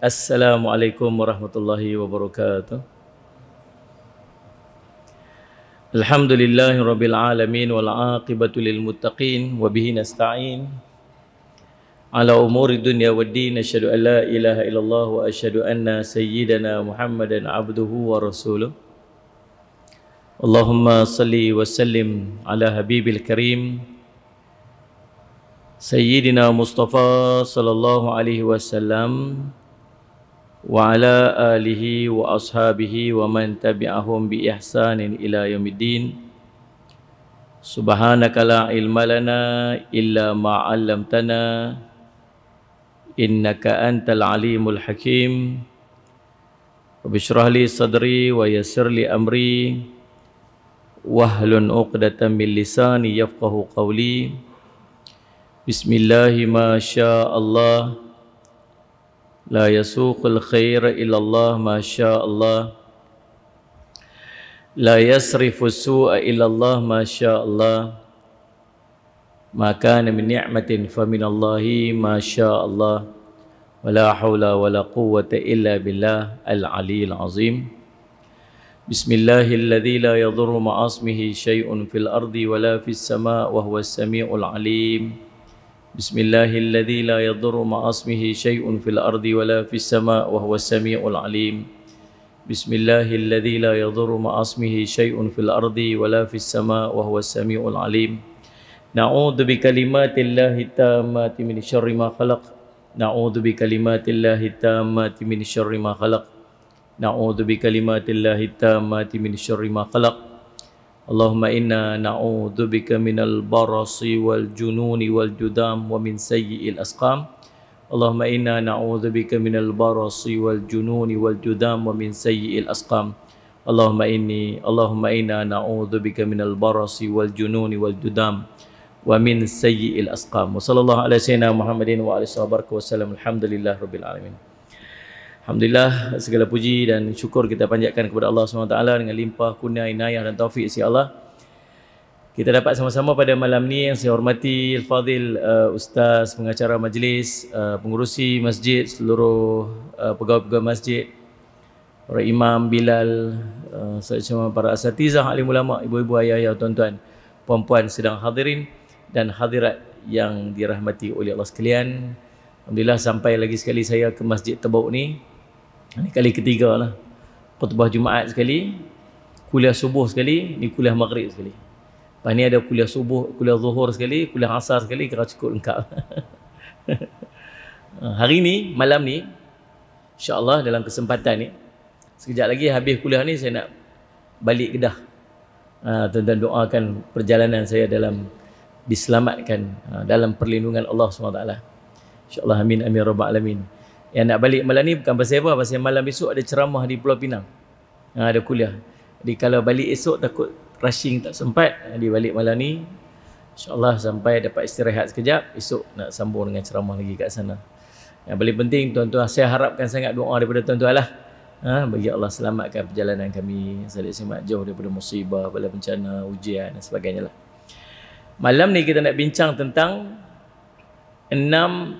Assalamualaikum warahmatullahi wabarakatuh. Alhamdulillahi rabbil alamin wal aqibatu lil muttaqin wa bihi nasta'in ala umuri dunya wad din asyhadu an la ilaha illallah wa asyhadu anna sayyidana Muhammadan abduhu wa rasuluh. Allahumma salli wa sallim ala habibil karim Sayyidina Mustafa sallallahu alaihi wasallam wa ala alihi wa ashabihi wa man tabi'ahum bi ihsanin ila yaumiddin Subhanaka la ilma lana illa ma 'allamtana innaka antal alimul hakim Rabbi shrah li sadri wa yassir li amri wahlun 'uqdatam min lisani yafqahu qawli بسم الله ما شاء الله لا يسوق الخير إلى الله ما شاء الله. لا يصرف السوء إلى الله ما شاء الله. ما كان من نعمة فمن الله ما شاء الله. ولا حول ولا قوة إلا بالله العلي العظيم. بسم الله الذي لا يضر مع اسمه شيء في الأرض ولا في السماء وهو السميع العليم. بسم الله الذي لا يضر مع اسمه شيء في الأرض ولا في السماء وهو السميع العليم بسم الله الذي لا يضر مع اسمه شيء في الأرض ولا في السماء وهو السميع العليم نعوذ بكلمات الله التامات من شر ما خلق نعوذ بكلمات الله التامات من شر ما خلق نعوذ بكلمات الله التامات من شر ما خلق اللهم إنا نعوذ بك من البرص والجنون والجذام ومن سيء الأسقام اللهم إنا نعوذ بك من البرص والجنون والجذام ومن سيء الأسقام اللهم إني اللهم إنا نعوذ بك من البرص والجنون والجذام ومن سيء الأسقام وصلى الله على سيدنا محمد وعلى آله وسلم الحمد لله رب العالمين Alhamdulillah segala puji dan syukur kita panjatkan kepada Allah SWT dengan limpah kurnia inayah dan taufik si Allah. Kita dapat sama-sama pada malam ni yang saya hormati Al-Fadhil uh, Ustaz pengacara majlis, uh, pengurusi masjid, seluruh uh, pegawai-pegawai masjid, para imam, bilal, uh, semua para asatizah, alim ulama, ibu-ibu, ayah-ayah, tuan-tuan, puan-puan sedang hadirin dan hadirat yang dirahmati oleh Allah sekalian. Alhamdulillah sampai lagi sekali saya ke Masjid Tebuk ni ini kali ketiga lah. Khutbah Jumaat sekali, kuliah subuh sekali, ni kuliah maghrib sekali. Lepas ni ada kuliah subuh, kuliah zuhur sekali, kuliah asar sekali, kira cukup lengkap. Hari ni, malam ni, insyaAllah dalam kesempatan ni, sekejap lagi habis kuliah ni, saya nak balik Kedah. Ha, tuan-tuan doakan perjalanan saya dalam diselamatkan ha, dalam perlindungan Allah SWT. InsyaAllah amin amin rabbal alamin. Yang nak balik malam ni bukan pasal apa, pasal malam esok ada ceramah di Pulau Pinang. Ha, ada kuliah. Jadi kalau balik esok takut rushing tak sempat, ha, dia balik malam ni. InsyaAllah sampai dapat istirahat sekejap, esok nak sambung dengan ceramah lagi kat sana. Yang paling penting tuan-tuan, saya harapkan sangat doa daripada tuan-tuan lah. Ha, bagi Allah selamatkan perjalanan kami. Salih semak jauh daripada musibah, bala bencana, ujian dan sebagainya lah. Malam ni kita nak bincang tentang enam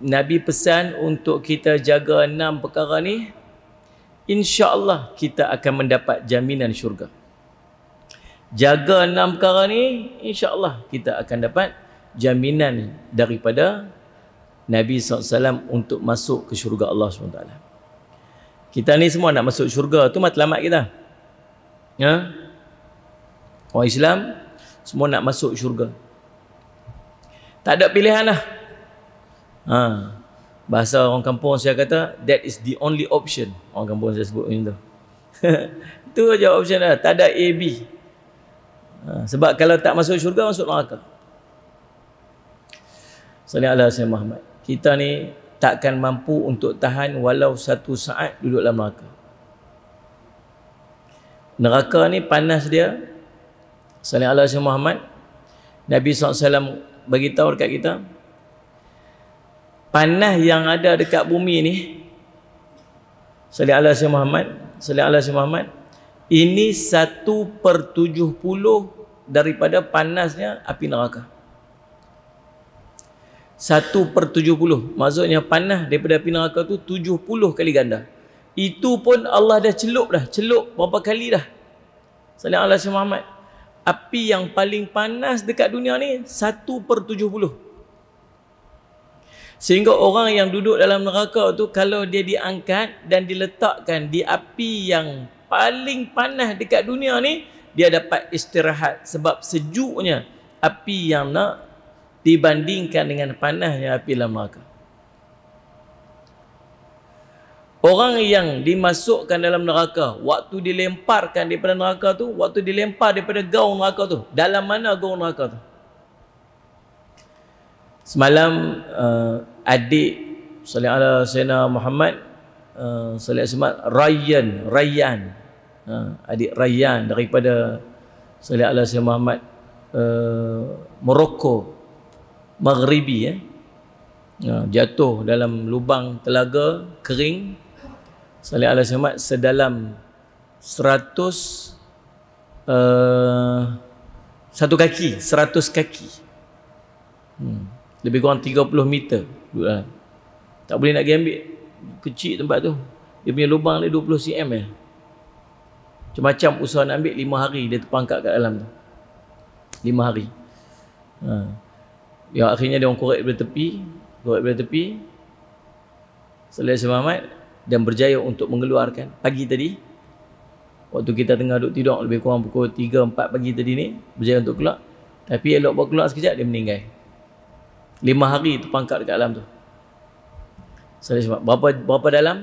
Nabi pesan untuk kita jaga enam perkara ni insya-Allah kita akan mendapat jaminan syurga. Jaga enam perkara ni insya-Allah kita akan dapat jaminan daripada Nabi SAW untuk masuk ke syurga Allah SWT. Kita ni semua nak masuk syurga tu matlamat kita. Ya? Orang Islam semua nak masuk syurga. Tak ada pilihan lah. Ha. Bahasa orang kampung saya kata that is the only option. Orang kampung saya sebut macam tu. Itu aja option lah. Tak ada A, B. Ha. Sebab kalau tak masuk syurga, masuk neraka. Salih Allah Sayyid Muhammad. Kita ni takkan mampu untuk tahan walau satu saat duduk dalam neraka. Neraka ni panas dia. Salih Allah Sayyid Muhammad. Nabi SAW bagi tahu dekat kita panas yang ada dekat bumi ni Allah Syed Muhammad Allah Syed Muhammad ini satu per tujuh puluh daripada panasnya api neraka Satu per tujuh puluh. Maksudnya panas daripada api neraka tu tujuh puluh kali ganda. Itu pun Allah dah celup dah. Celup berapa kali dah. Salam Allah Muhammad. Api yang paling panas dekat dunia ni satu per tujuh puluh. Sehingga orang yang duduk dalam neraka tu kalau dia diangkat dan diletakkan di api yang paling panas dekat dunia ni dia dapat istirahat sebab sejuknya api yang nak dibandingkan dengan panasnya api dalam neraka. Orang yang dimasukkan dalam neraka waktu dilemparkan daripada neraka tu waktu dilempar daripada gaung neraka tu dalam mana gaung neraka tu Semalam uh, adik Salih ala Sayyidina Muhammad uh, Salih Asmat Rayyan Rayyan uh, adik Rayyan daripada Salih ala Sayyidina Muhammad uh, Morocco Maghribi eh. uh, jatuh dalam lubang telaga kering. Salih ala Sayyidina sedalam 100 uh, satu kaki 100 kaki. Hmm lebih kurang 30 meter duduk tak boleh nak pergi ambil kecil tempat tu. Dia punya lubang ni 20 cm ya. macam-macam usaha nak ambil 5 hari dia terpangkat kat dalam tu. 5 hari. Ha. yang akhirnya dia orang korek dari tepi korek dari tepi. Selesai Muhammad dan berjaya untuk mengeluarkan. Pagi tadi waktu kita tengah duduk tidur lebih kurang pukul 3-4 pagi tadi ni berjaya untuk keluar. Tapi elok buat keluar sekejap dia meninggal lima hari tu pangkat dekat dalam tu. Saya sebab berapa berapa dalam?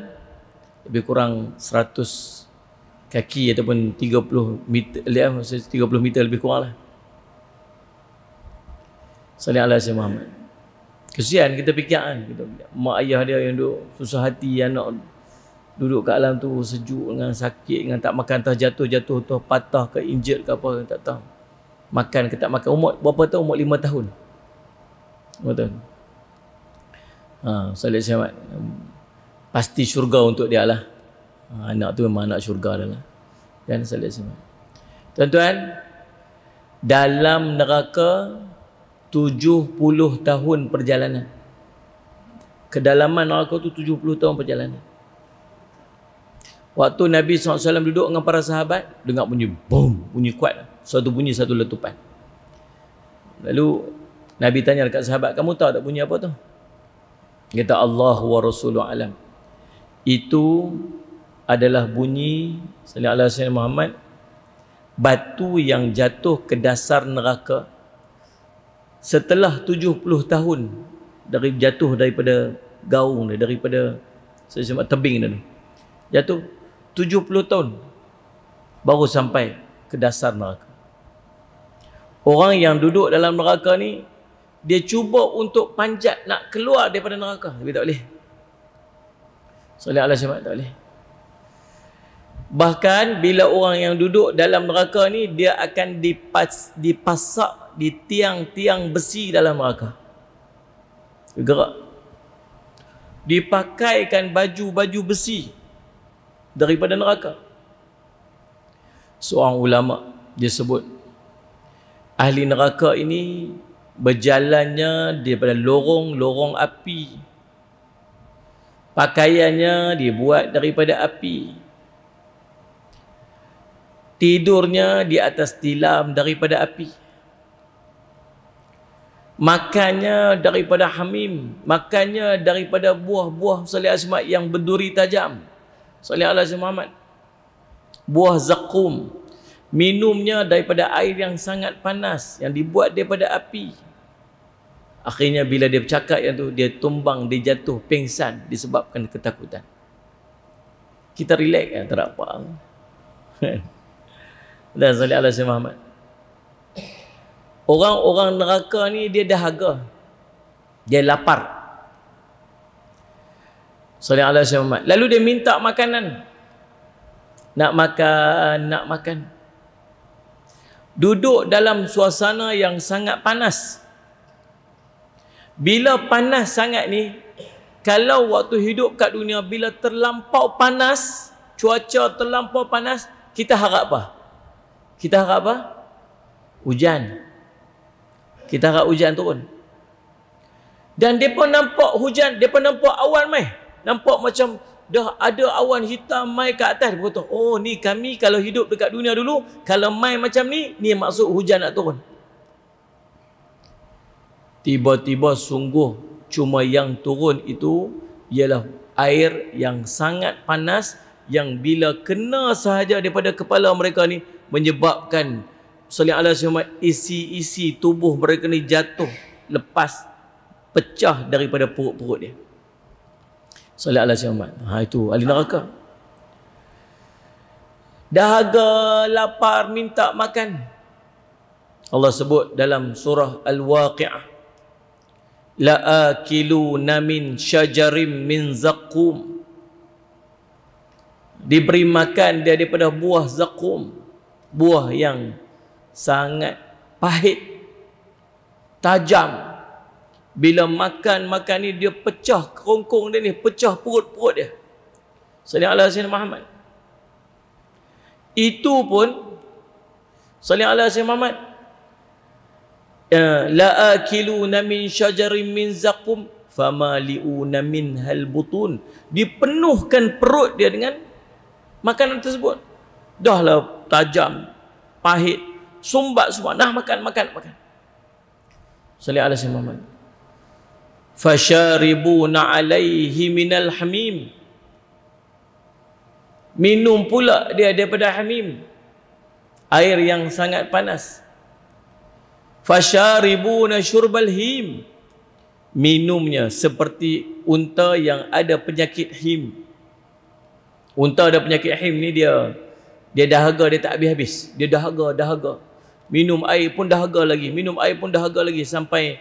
Lebih kurang 100 kaki ataupun 30 meter lihat 30 meter lebih kurang lah. Salih Allah Sayyid Muhammad. Kesian kita fikir kan kita, Mak ayah dia yang duduk susah hati Anak duduk kat alam tu sejuk dengan sakit dengan tak makan terjatuh-jatuh tu patah ke injured ke apa tak tahu. Makan ke tak makan. Umur berapa tahun umur 5 tahun Betul. Ha, Salih Syahmat. Pasti syurga untuk dia lah. Ha, anak tu memang anak syurga dah lah. Kan Salih Syahmat. Tuan-tuan, dalam neraka 70 tahun perjalanan. Kedalaman neraka tu 70 tahun perjalanan. Waktu Nabi SAW duduk dengan para sahabat, dengar bunyi boom, bunyi kuat. Satu bunyi, satu letupan. Lalu Nabi tanya dekat sahabat, kamu tahu tak bunyi apa tu? Kata Allah wa Rasulullah alam. Itu adalah bunyi sallallahu alaihi Muhammad batu yang jatuh ke dasar neraka setelah 70 tahun dari jatuh daripada gaung dia daripada saya tebing dia jatuh 70 tahun baru sampai ke dasar neraka orang yang duduk dalam neraka ni dia cuba untuk panjat nak keluar daripada neraka. Tapi tak boleh. Soleh Allah syamat tak boleh. Bahkan bila orang yang duduk dalam neraka ni dia akan dipas, dipasak di tiang-tiang besi dalam neraka. Gerak. Dipakaikan baju-baju besi daripada neraka. Seorang ulama dia sebut ahli neraka ini berjalannya daripada lorong-lorong api. Pakaiannya dibuat daripada api. Tidurnya di atas tilam daripada api. Makannya daripada hamim. Makannya daripada buah-buah salih asma yang berduri tajam. Salih Allah Muhammad. Buah zakum. Minumnya daripada air yang sangat panas yang dibuat daripada api Akhirnya bila dia bercakap yang tu dia tumbang, dia jatuh pingsan disebabkan ketakutan. Kita relax kan tak apa. Dan salih Allah Sayyid Muhammad. Orang-orang neraka ni dia dahaga. Dia lapar. Salih Allah Sayyid Muhammad. Lalu dia minta makanan. Nak makan, nak makan. Duduk dalam suasana yang sangat panas. Bila panas sangat ni, kalau waktu hidup kat dunia, bila terlampau panas, cuaca terlampau panas, kita harap apa? Kita harap apa? Hujan. Kita harap hujan turun. Dan depa nampak hujan, depa nampak awan mai. Nampak macam dah ada awan hitam mai kat atas. Dia kata, oh ni kami kalau hidup dekat dunia dulu, kalau mai macam ni, ni maksud hujan nak turun. Tiba-tiba sungguh cuma yang turun itu ialah air yang sangat panas yang bila kena sahaja daripada kepala mereka ni menyebabkan sallallahu alaihi wasallam isi-isi tubuh mereka ni jatuh lepas pecah daripada perut-perut dia. Sallallahu alaihi wasallam. Ha itu ahli neraka. Dahaga lapar minta makan. Allah sebut dalam surah Al-Waqi'ah. La akiluna min syajarim min zaqqum. Diberi makan dia daripada buah zakum. Buah yang sangat pahit tajam bila makan makan ni dia pecah kerongkong dia ni pecah perut-perut dia sallallahu alaihi wasallam Muhammad itu pun sallallahu alaihi wasallam Muhammad la akiluna min syajarin min zaqum famaliuna min hal butun. Dipenuhkan perut dia dengan makanan tersebut. Dahlah tajam pahit sumbat semua. Nah makan makan makan. Sallallahu alaihi wasallam fasharibuna alaihi minal hamim. Minum pula dia daripada hamim. Air yang sangat panas fasharibuna syurbal him minumnya seperti unta yang ada penyakit him unta ada penyakit him ni dia dia dahaga dia tak habis-habis dia dahaga dahaga minum air pun dahaga lagi minum air pun dahaga lagi sampai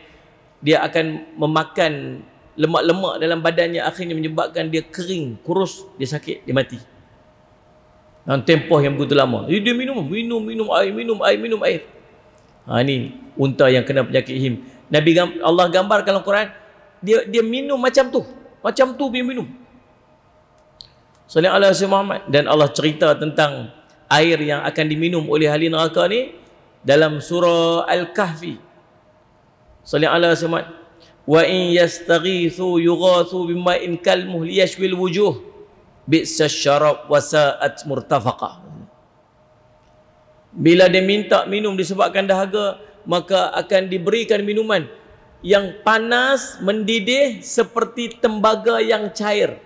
dia akan memakan lemak-lemak dalam badannya akhirnya menyebabkan dia kering, kurus, dia sakit, dia mati. Dalam tempoh yang begitu lama. Dia minum, minum, minum air, minum air, minum air. Ha ni unta yang kena penyakit him. Nabi Allah gambar dalam Quran dia dia minum macam tu. Macam tu dia minum. Sallallahu alaihi Muhammad dan Allah cerita tentang air yang akan diminum oleh ahli neraka ni dalam surah Al-Kahfi Salih ala semat. Wa in yastaghithu yughathu bima'in kalmuh liyashwil wujuh. Bi'sa syarab wa sa'at murtafaqa. Bila dia minta minum disebabkan dahaga, maka akan diberikan minuman yang panas, mendidih seperti tembaga yang cair.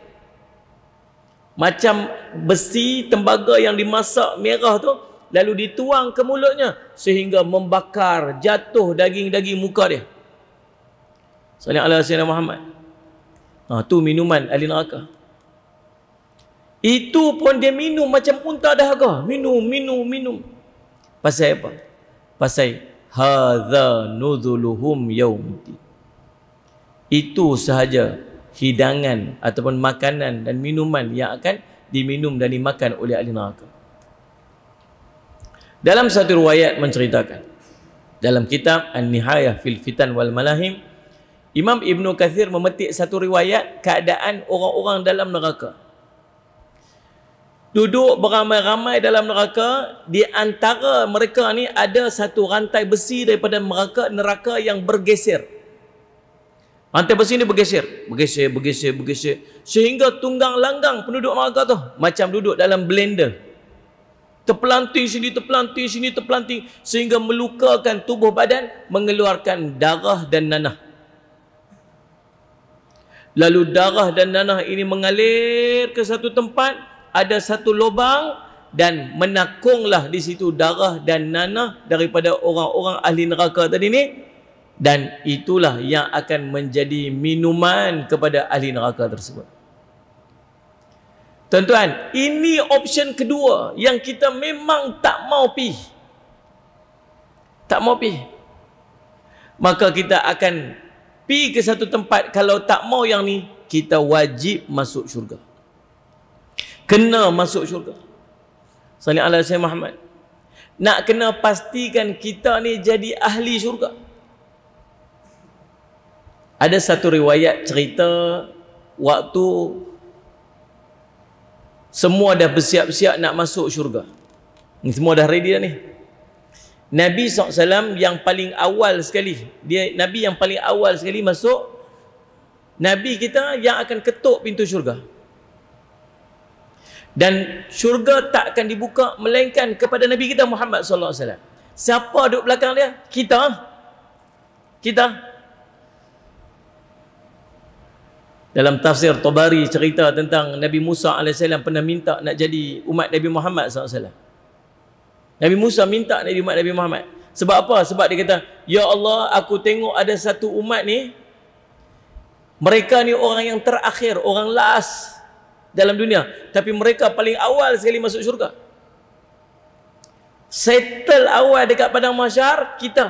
Macam besi tembaga yang dimasak merah tu, lalu dituang ke mulutnya sehingga membakar jatuh daging-daging muka dia. Sallallahu alaihi wasallam Muhammad. Ha tu minuman ahli neraka. Itu pun dia minum macam unta dahaga. Minum, minum, minum. Pasal apa? Pasal hadza nuzuluhum yaumiddin. Itu sahaja hidangan ataupun makanan dan minuman yang akan diminum dan dimakan oleh ahli neraka. Dalam satu riwayat menceritakan dalam kitab An-Nihayah fil Fitan wal Malahim Imam Ibn Kathir memetik satu riwayat keadaan orang-orang dalam neraka. Duduk beramai-ramai dalam neraka, di antara mereka ni ada satu rantai besi daripada neraka neraka yang bergeser. Rantai besi ni bergeser, bergeser, bergeser, bergeser sehingga tunggang langgang penduduk neraka tu macam duduk dalam blender. Terpelanting sini, terpelanting sini, terpelanting sehingga melukakan tubuh badan, mengeluarkan darah dan nanah. Lalu darah dan nanah ini mengalir ke satu tempat, ada satu lubang dan menakunglah di situ darah dan nanah daripada orang-orang ahli neraka tadi ni dan itulah yang akan menjadi minuman kepada ahli neraka tersebut. Tuan-tuan, ini option kedua yang kita memang tak mau pi. Tak mau pi. Maka kita akan Pi ke satu tempat kalau tak mau yang ni kita wajib masuk syurga. Kena masuk syurga. Salih ala Sayyid Muhammad. Nak kena pastikan kita ni jadi ahli syurga. Ada satu riwayat cerita waktu semua dah bersiap-siap nak masuk syurga. Ni semua dah ready dah ni. Nabi SAW yang paling awal sekali dia Nabi yang paling awal sekali masuk Nabi kita yang akan ketuk pintu syurga. Dan syurga tak akan dibuka melainkan kepada Nabi kita Muhammad sallallahu alaihi wasallam. Siapa duduk belakang dia? Kita. Kita. Dalam tafsir Tabari cerita tentang Nabi Musa AS pernah minta nak jadi umat Nabi Muhammad SAW. Nabi Musa minta Nabi umat Nabi Muhammad. Sebab apa? Sebab dia kata, Ya Allah, aku tengok ada satu umat ni, mereka ni orang yang terakhir, orang last dalam dunia. Tapi mereka paling awal sekali masuk syurga. Settle awal dekat padang masyar, kita.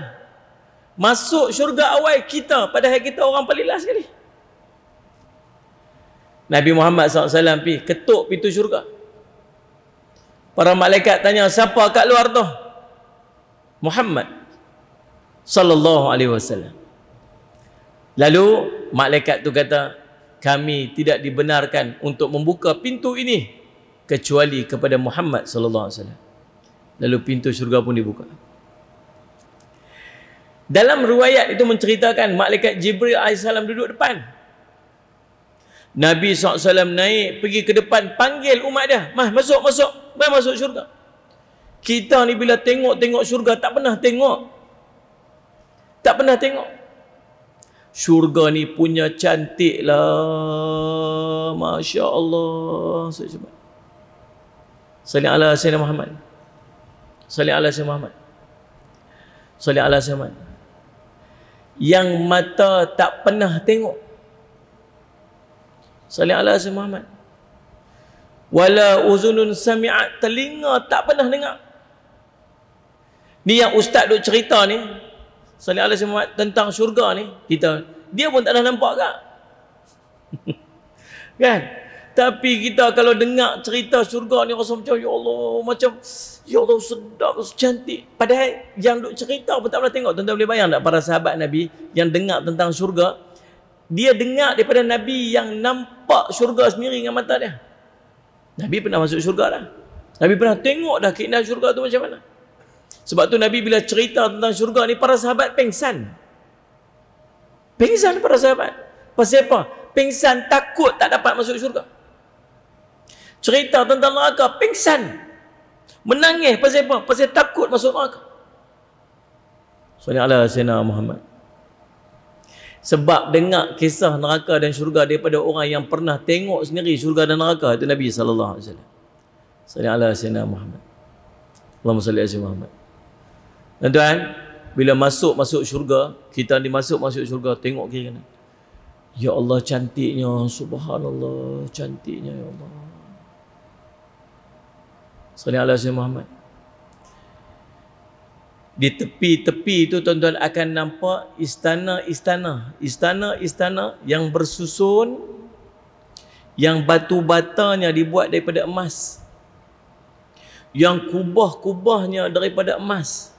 Masuk syurga awal, kita. Padahal kita orang paling last sekali. Nabi Muhammad SAW pergi ketuk pintu syurga. Para malaikat tanya, siapa kat luar tu? Muhammad sallallahu alaihi wasallam. Lalu malaikat tu kata, kami tidak dibenarkan untuk membuka pintu ini kecuali kepada Muhammad sallallahu alaihi wasallam. Lalu pintu syurga pun dibuka. Dalam riwayat itu menceritakan malaikat Jibril AS duduk depan. Nabi SAW naik pergi ke depan panggil umat dia. Mas masuk masuk. Mas masuk syurga. Kita ni bila tengok-tengok syurga tak pernah tengok. Tak pernah tengok. Syurga ni punya cantik lah. Masya Allah. Salim ala Sayyidina Muhammad. Salim ala Sayyidina Muhammad. Salim ala Sayyidina Muhammad. Yang mata tak pernah tengok. Salim ala Sayyidina Muhammad. Wala uzunun sami'at telinga tak pernah dengar. Ni yang ustaz duk cerita ni, Salih Alaihi Muhammad tentang syurga ni, kita dia pun tak dah nampak kak. kan? Tapi kita kalau dengar cerita syurga ni rasa macam ya Allah, macam ya Allah sedap, cantik. Padahal yang duk cerita pun tak pernah tengok. Tuan-tuan boleh bayang tak para sahabat Nabi yang dengar tentang syurga? Dia dengar daripada Nabi yang nampak syurga sendiri dengan mata dia. Nabi pernah masuk syurga dah. Nabi pernah tengok dah keindahan syurga tu macam mana. Sebab tu Nabi bila cerita tentang syurga ni para sahabat pengsan. Pengsan para sahabat. Pasal apa? Pengsan takut tak dapat masuk syurga. Cerita tentang neraka pengsan. Menangis pasal apa? Pasal takut masuk neraka. Sallallahu alaihi Muhammad. Sebab dengar kisah neraka dan syurga daripada orang yang pernah tengok sendiri syurga dan neraka itu Nabi sallallahu alaihi wasallam. Sallallahu alaihi Muhammad. Allahumma salli ala Muhammad. Tuan-tuan, bila masuk masuk syurga, kita ni masuk masuk syurga, tengok kiri kanan. Ya Allah cantiknya, subhanallah, cantiknya ya Allah. Sallallahu alaihi Muhammad. Di tepi-tepi itu tuan-tuan akan nampak istana-istana, istana-istana yang bersusun yang batu batanya dibuat daripada emas. Yang kubah-kubahnya daripada emas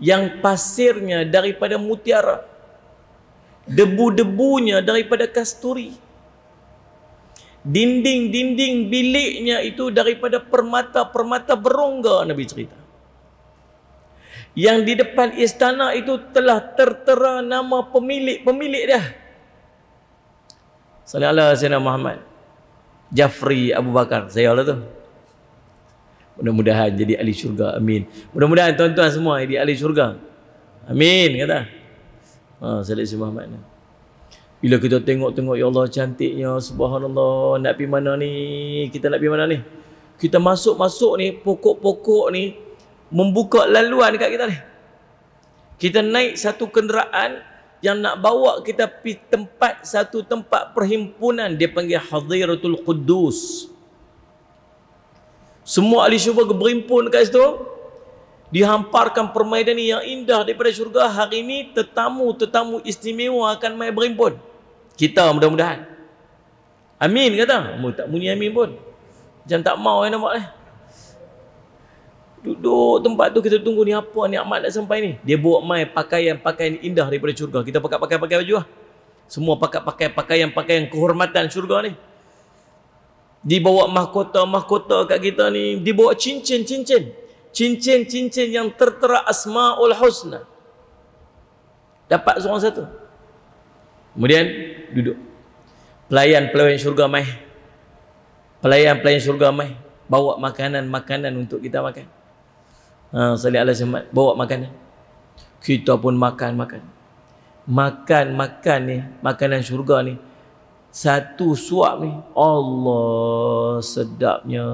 yang pasirnya daripada mutiara debu-debunya daripada kasturi. Dinding-dinding biliknya itu daripada permata-permata berongga Nabi cerita. Yang di depan istana itu telah tertera nama pemilik-pemilik dia. Sallallahu alaihi Muhammad. Jafri Abu Bakar saya lah tu Mudah-mudahan jadi ahli syurga. Amin. Mudah-mudahan tuan-tuan semua jadi ahli syurga. Amin kata. Ha, Salih si Muhammad ni. Bila kita tengok-tengok ya Allah cantiknya subhanallah nak pergi mana ni? Kita nak pergi mana ni? Kita masuk-masuk ni pokok-pokok ni membuka laluan dekat kita ni. Kita naik satu kenderaan yang nak bawa kita pergi tempat satu tempat perhimpunan dia panggil Hadiratul Quddus. Semua ahli syurga berimpun kat situ. Dihamparkan permainan yang indah daripada syurga. Hari ini tetamu-tetamu istimewa akan main berimpun. Kita mudah-mudahan. Amin kata. Tak bunyi amin pun. Jangan tak mau yang nampak ni. Duduk tempat tu kita tunggu ni apa ni amat nak sampai ni. Dia bawa mai pakaian-pakaian indah daripada syurga. Kita pakai pakai-pakai baju lah. Semua pakai-pakai pakaian-pakaian kehormatan syurga ni dibawa mahkota-mahkota kat kita ni dibawa cincin-cincin cincin-cincin yang tertera asmaul husna dapat seorang satu Kemudian duduk. Pelayan-pelayan syurga mai. Pelayan-pelayan syurga mai bawa makanan-makanan untuk kita makan. Ha, salih Allah Muhammad bawa makanan. Kita pun makan makan. Makan makan ni, makanan syurga ni. Satu suap ni, Allah sedapnya.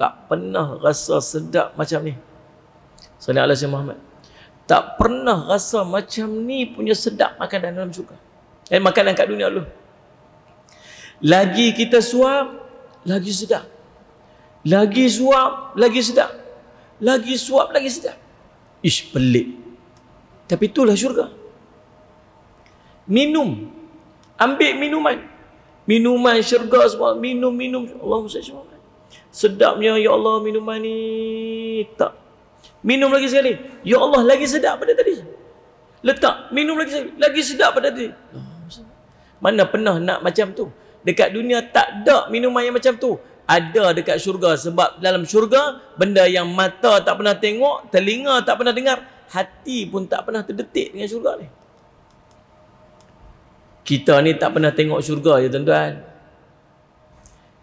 Tak pernah rasa sedap macam ni. Salih Allah Muhammad. Tak pernah rasa macam ni punya sedap makanan dalam syurga. Eh makanan kat dunia dulu. Lagi kita suap, lagi sedap. Lagi suap, lagi sedap. Lagi suap, lagi sedap. Ish, pelik. Tapi itulah syurga. Minum. Ambil minuman. Minuman syurga semua. Minum, minum. Allah SWT. Sedapnya, Ya Allah, minuman ni. Tak. Minum lagi sekali. Ya Allah, lagi sedap pada tadi. Letak. Minum lagi sekali. Lagi sedap pada tadi. Mana pernah nak macam tu? Dekat dunia tak ada minuman yang macam tu ada dekat syurga sebab dalam syurga benda yang mata tak pernah tengok, telinga tak pernah dengar, hati pun tak pernah terdetik dengan syurga ni. Kita ni tak pernah tengok syurga ya tuan-tuan.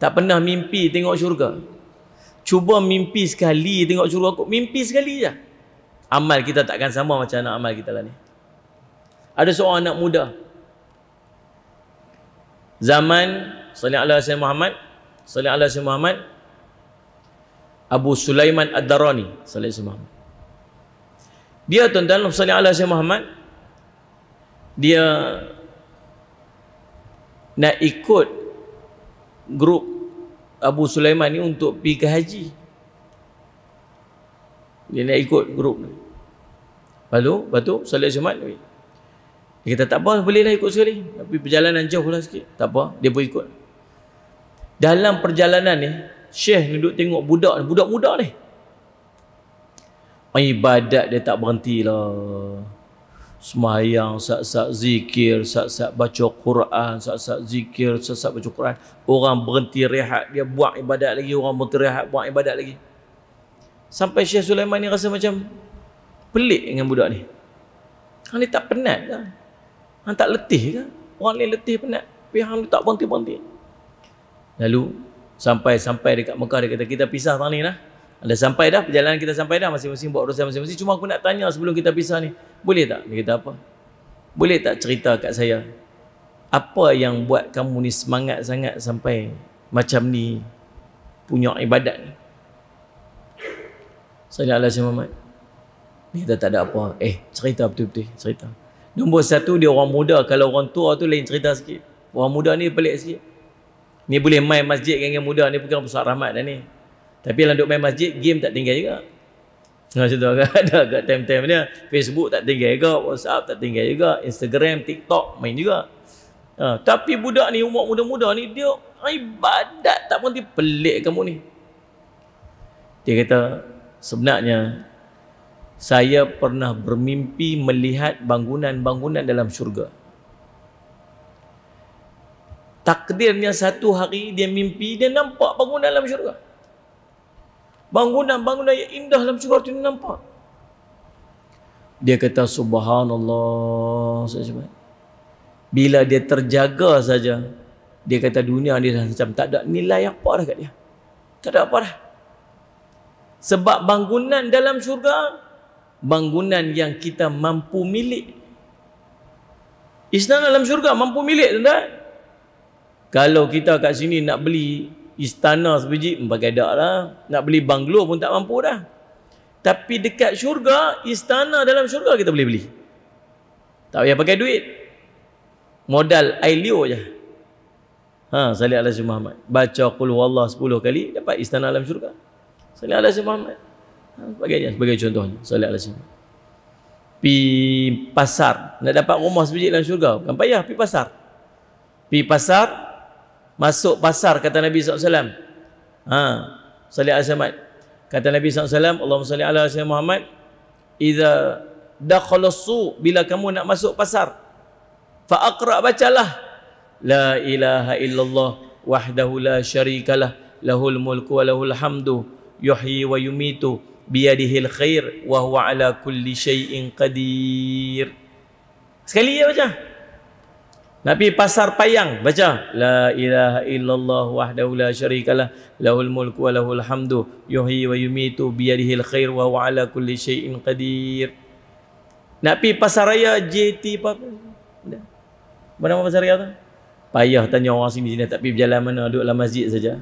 Tak pernah mimpi tengok syurga. Cuba mimpi sekali tengok syurga aku. Mimpi sekali je. Amal kita takkan sama macam anak amal kita lah ni. Ada seorang anak muda. Zaman Sallallahu Alaihi Muhammad Salih Allah Syed Muhammad Abu Sulaiman Ad-Darani Salih Syed Muhammad Dia tuan-tuan Salih Allah Syed Muhammad Dia Nak ikut Grup Abu Sulaiman ni untuk pergi ke haji. Dia nak ikut grup ni. Lalu, lepas tu Salih Syed Muhammad Dia kata tak apa bolehlah ikut sekali. Tapi perjalanan jauh lah sikit. Tak apa dia pun ikut. Dalam perjalanan ni Syekh ni duduk tengok budak ni Budak muda ni. Ibadat dia tak berhenti lah Semayang, sat-sat zikir, sat-sat baca Quran, sat-sat zikir, sat-sat baca Quran. Orang berhenti rehat, dia buat ibadat lagi. Orang berhenti rehat, buat ibadat lagi. Sampai Syekh Sulaiman ni rasa macam pelik dengan budak ni. Hang ni tak penat ke? Hang tak letih ke? Orang ni letih penat. Tapi hang ni tak berhenti-berhenti. Lalu sampai sampai dekat Mekah dia kata kita pisah tahun ni lah. Ada sampai dah perjalanan kita sampai dah masing-masing buat urusan masing-masing. Cuma aku nak tanya sebelum kita pisah ni. Boleh tak? Dia kata apa? Boleh tak cerita kat saya? Apa yang buat kamu ni semangat sangat sampai macam ni punya ibadat ni? Saya Allah Muhammad. Dia kata tak ada apa. Eh, cerita betul-betul. Cerita. Nombor satu, dia orang muda. Kalau orang tua tu lain cerita sikit. Orang muda ni pelik sikit. Ni boleh main masjid dengan muda ni bukan besar rahmat dah ni. Tapi kalau duk main masjid, game tak tinggal juga. Macam tu kan ada kat time-time dia. Facebook tak tinggal juga, WhatsApp tak tinggal juga, Instagram, TikTok main juga. Ha, tapi budak ni umur muda-muda ni dia ibadat tak dia pelik kamu ni. Dia kata sebenarnya saya pernah bermimpi melihat bangunan-bangunan dalam syurga takdirnya satu hari dia mimpi dia nampak bangunan dalam syurga bangunan-bangunan yang indah dalam syurga itu nampak. Dia kata subhanallah bila dia terjaga saja dia kata dunia ni dah macam tak ada nilai apa dah kat dia. Tak ada apa dah. Sebab bangunan dalam syurga bangunan yang kita mampu milik. Istana dalam syurga mampu milik tuan-tuan. Kalau kita kat sini nak beli istana sebiji, pakai dak lah. Nak beli banglo pun tak mampu dah. Tapi dekat syurga, istana dalam syurga kita boleh beli. Tak payah pakai duit. Modal air liu je. Ha, salih ala Muhammad. Baca qul huwallah 10 kali dapat istana dalam syurga. Salih ala Muhammad. Ha, sebagainya, sebagai contohnya. Salih ala Muhammad. Pi pasar. Nak dapat rumah sebiji dalam syurga. Bukan payah, pi pasar. Pi pasar, masuk pasar kata Nabi SAW ha, salih al-samad kata Nabi SAW Allahumma salli ala sayyidina Muhammad idza dakhalassu bila kamu nak masuk pasar fa aqra bacalah la ilaha illallah wahdahu la syarikalah lahul mulku wa lahul hamdu yuhyi wa yumitu biyadihil khair wa huwa ala kulli syai'in qadir. Sekali ya baca Pergi pasar payang, baca. La ilaha illallah wahdahu la syarikalah. Lahul mulku wa lahul hamdu. Yuhi wa yumitu biyadihil khair wa huwa ala kulli syai'in qadir. Nak pergi pasar raya JT apa? Mana pasar raya tu? Payah tanya orang sini sini tak pergi berjalan mana duduk dalam masjid saja.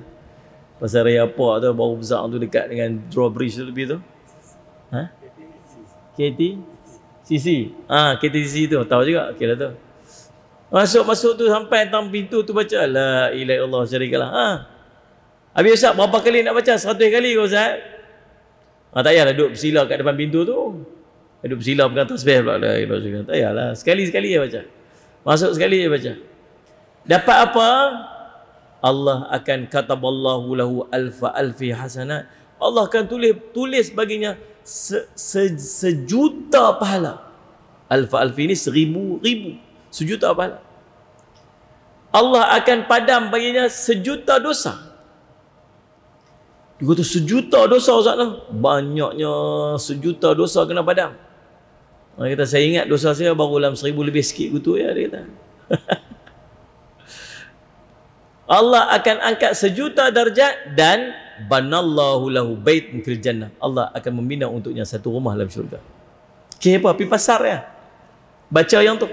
Pasar raya apa tu baru besar tu dekat dengan drawbridge tu lebih tu. Ha? KT? CC? Ah, ha, KTCC tu tahu juga. Okey lah tu. Masuk-masuk tu sampai tang pintu tu baca la ilaha illallah syarikalah. Ha. Habis Ustaz berapa kali nak baca? 100 kali ke Ustaz? Ha, tak payahlah duduk bersila kat depan pintu tu. Duduk bersila pegang tasbih pula la ilaha illallah. Tak payahlah. Sekali-sekali je baca. Masuk sekali je baca. Dapat apa? Allah akan kataballahu lahu alfa alfi hasanat. Allah akan tulis tulis baginya se, se, sejuta pahala. Alfa alfi ini seribu ribu sejuta pahala. Allah akan padam baginya sejuta dosa. Dia kata sejuta dosa Ustaz lah. Banyaknya sejuta dosa kena padam. Dia kata saya ingat dosa saya baru dalam seribu lebih sikit gitu ya dia kata. Allah akan angkat sejuta darjat dan banallahu lahu bait fil jannah. Allah akan membina untuknya satu rumah dalam syurga. Okey apa? Pergi pasar ya. Baca yang tu.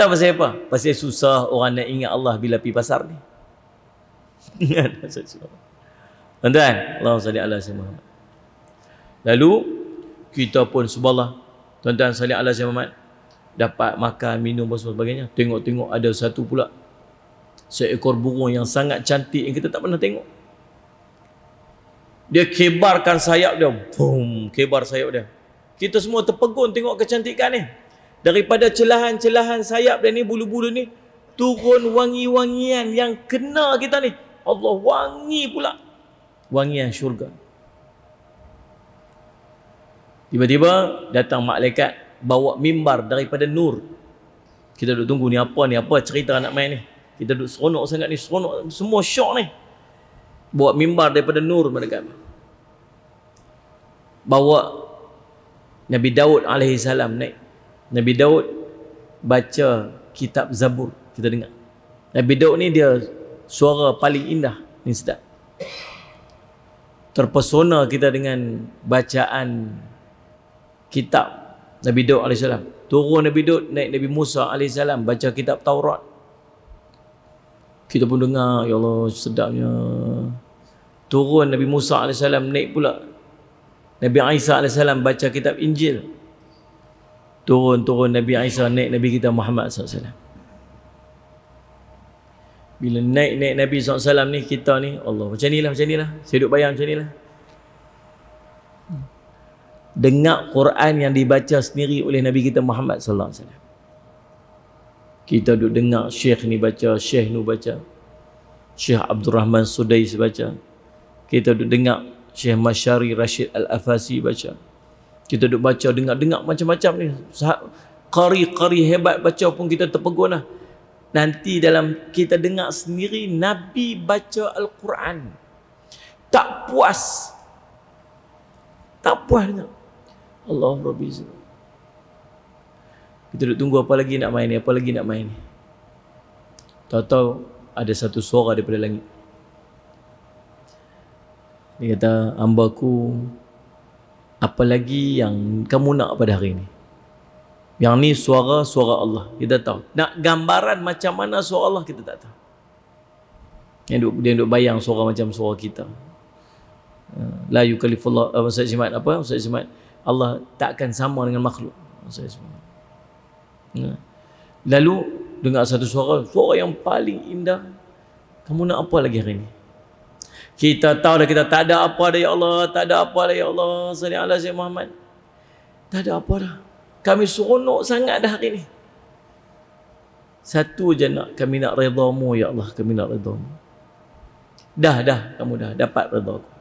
Tak pasal apa? Pasal susah orang nak ingat Allah bila pergi pasar ni. Tuan-tuan, Allah salli ala Muhammad. Lalu kita pun subhanallah, tuan-tuan salli ala Muhammad dapat makan, minum dan sebagainya. Tengok-tengok ada satu pula seekor burung yang sangat cantik yang kita tak pernah tengok. Dia kebarkan sayap dia. Boom, kebar sayap dia. Kita semua terpegun tengok kecantikan ni daripada celahan-celahan sayap dan ni bulu-bulu ni turun wangi-wangian yang kena kita ni. Allah wangi pula. Wangian syurga. Tiba-tiba datang malaikat bawa mimbar daripada nur. Kita duduk tunggu ni apa ni apa cerita nak main ni. Kita duduk seronok sangat ni seronok semua syok ni. Bawa mimbar daripada nur mereka. Bawa Nabi Daud alaihi salam naik Nabi Daud baca kitab Zabur kita dengar. Nabi Daud ni dia suara paling indah ni sedap. Terpesona kita dengan bacaan kitab Nabi Daud AS. Turun Nabi Daud naik Nabi Musa AS baca kitab Taurat. Kita pun dengar, Ya Allah sedapnya. Turun Nabi Musa AS naik pula. Nabi Isa AS baca kitab Injil turun-turun Nabi Isa naik Nabi kita Muhammad SAW bila naik-naik Nabi SAW ni kita ni Allah macam ni lah macam ni lah saya duduk bayang macam ni lah dengar Quran yang dibaca sendiri oleh Nabi kita Muhammad SAW kita duduk dengar Syekh ni baca Syekh ni baca Syekh Abdul Rahman Sudais baca. Kita duduk dengar Syekh Masyari Rashid Al-Afasi baca kita duduk baca, dengar-dengar macam-macam ni. Qari-qari hebat baca pun kita terpegun lah. Nanti dalam kita dengar sendiri, Nabi baca Al-Quran. Tak puas. Tak puas dengar. Allah Rabbi Kita duduk tunggu apa lagi nak main ni, apa lagi nak main ni. Tahu-tahu ada satu suara daripada langit. Dia kata, hambaku apa lagi yang kamu nak pada hari ini. Yang ni suara suara Allah. Kita tahu. Nak gambaran macam mana suara Allah kita tak tahu. Yang duk, dia duk bayang suara macam suara kita. Uh, la yukallifullah uh, Ustaz Jimat apa? Ustaz Jimat Allah takkan sama dengan makhluk. Ustaz Jimat uh. lalu dengar satu suara. Suara yang paling indah. Kamu nak apa lagi hari ini kita tahu dah kita tak ada apa dah ya Allah, tak ada apa dah ya Allah. Salli ala Sayyid Muhammad. Tak ada apa dah. Kami seronok sangat dah hari ni. Satu je nak kami nak redamu ya Allah, kami nak redamu. Dah dah kamu dah dapat redha aku.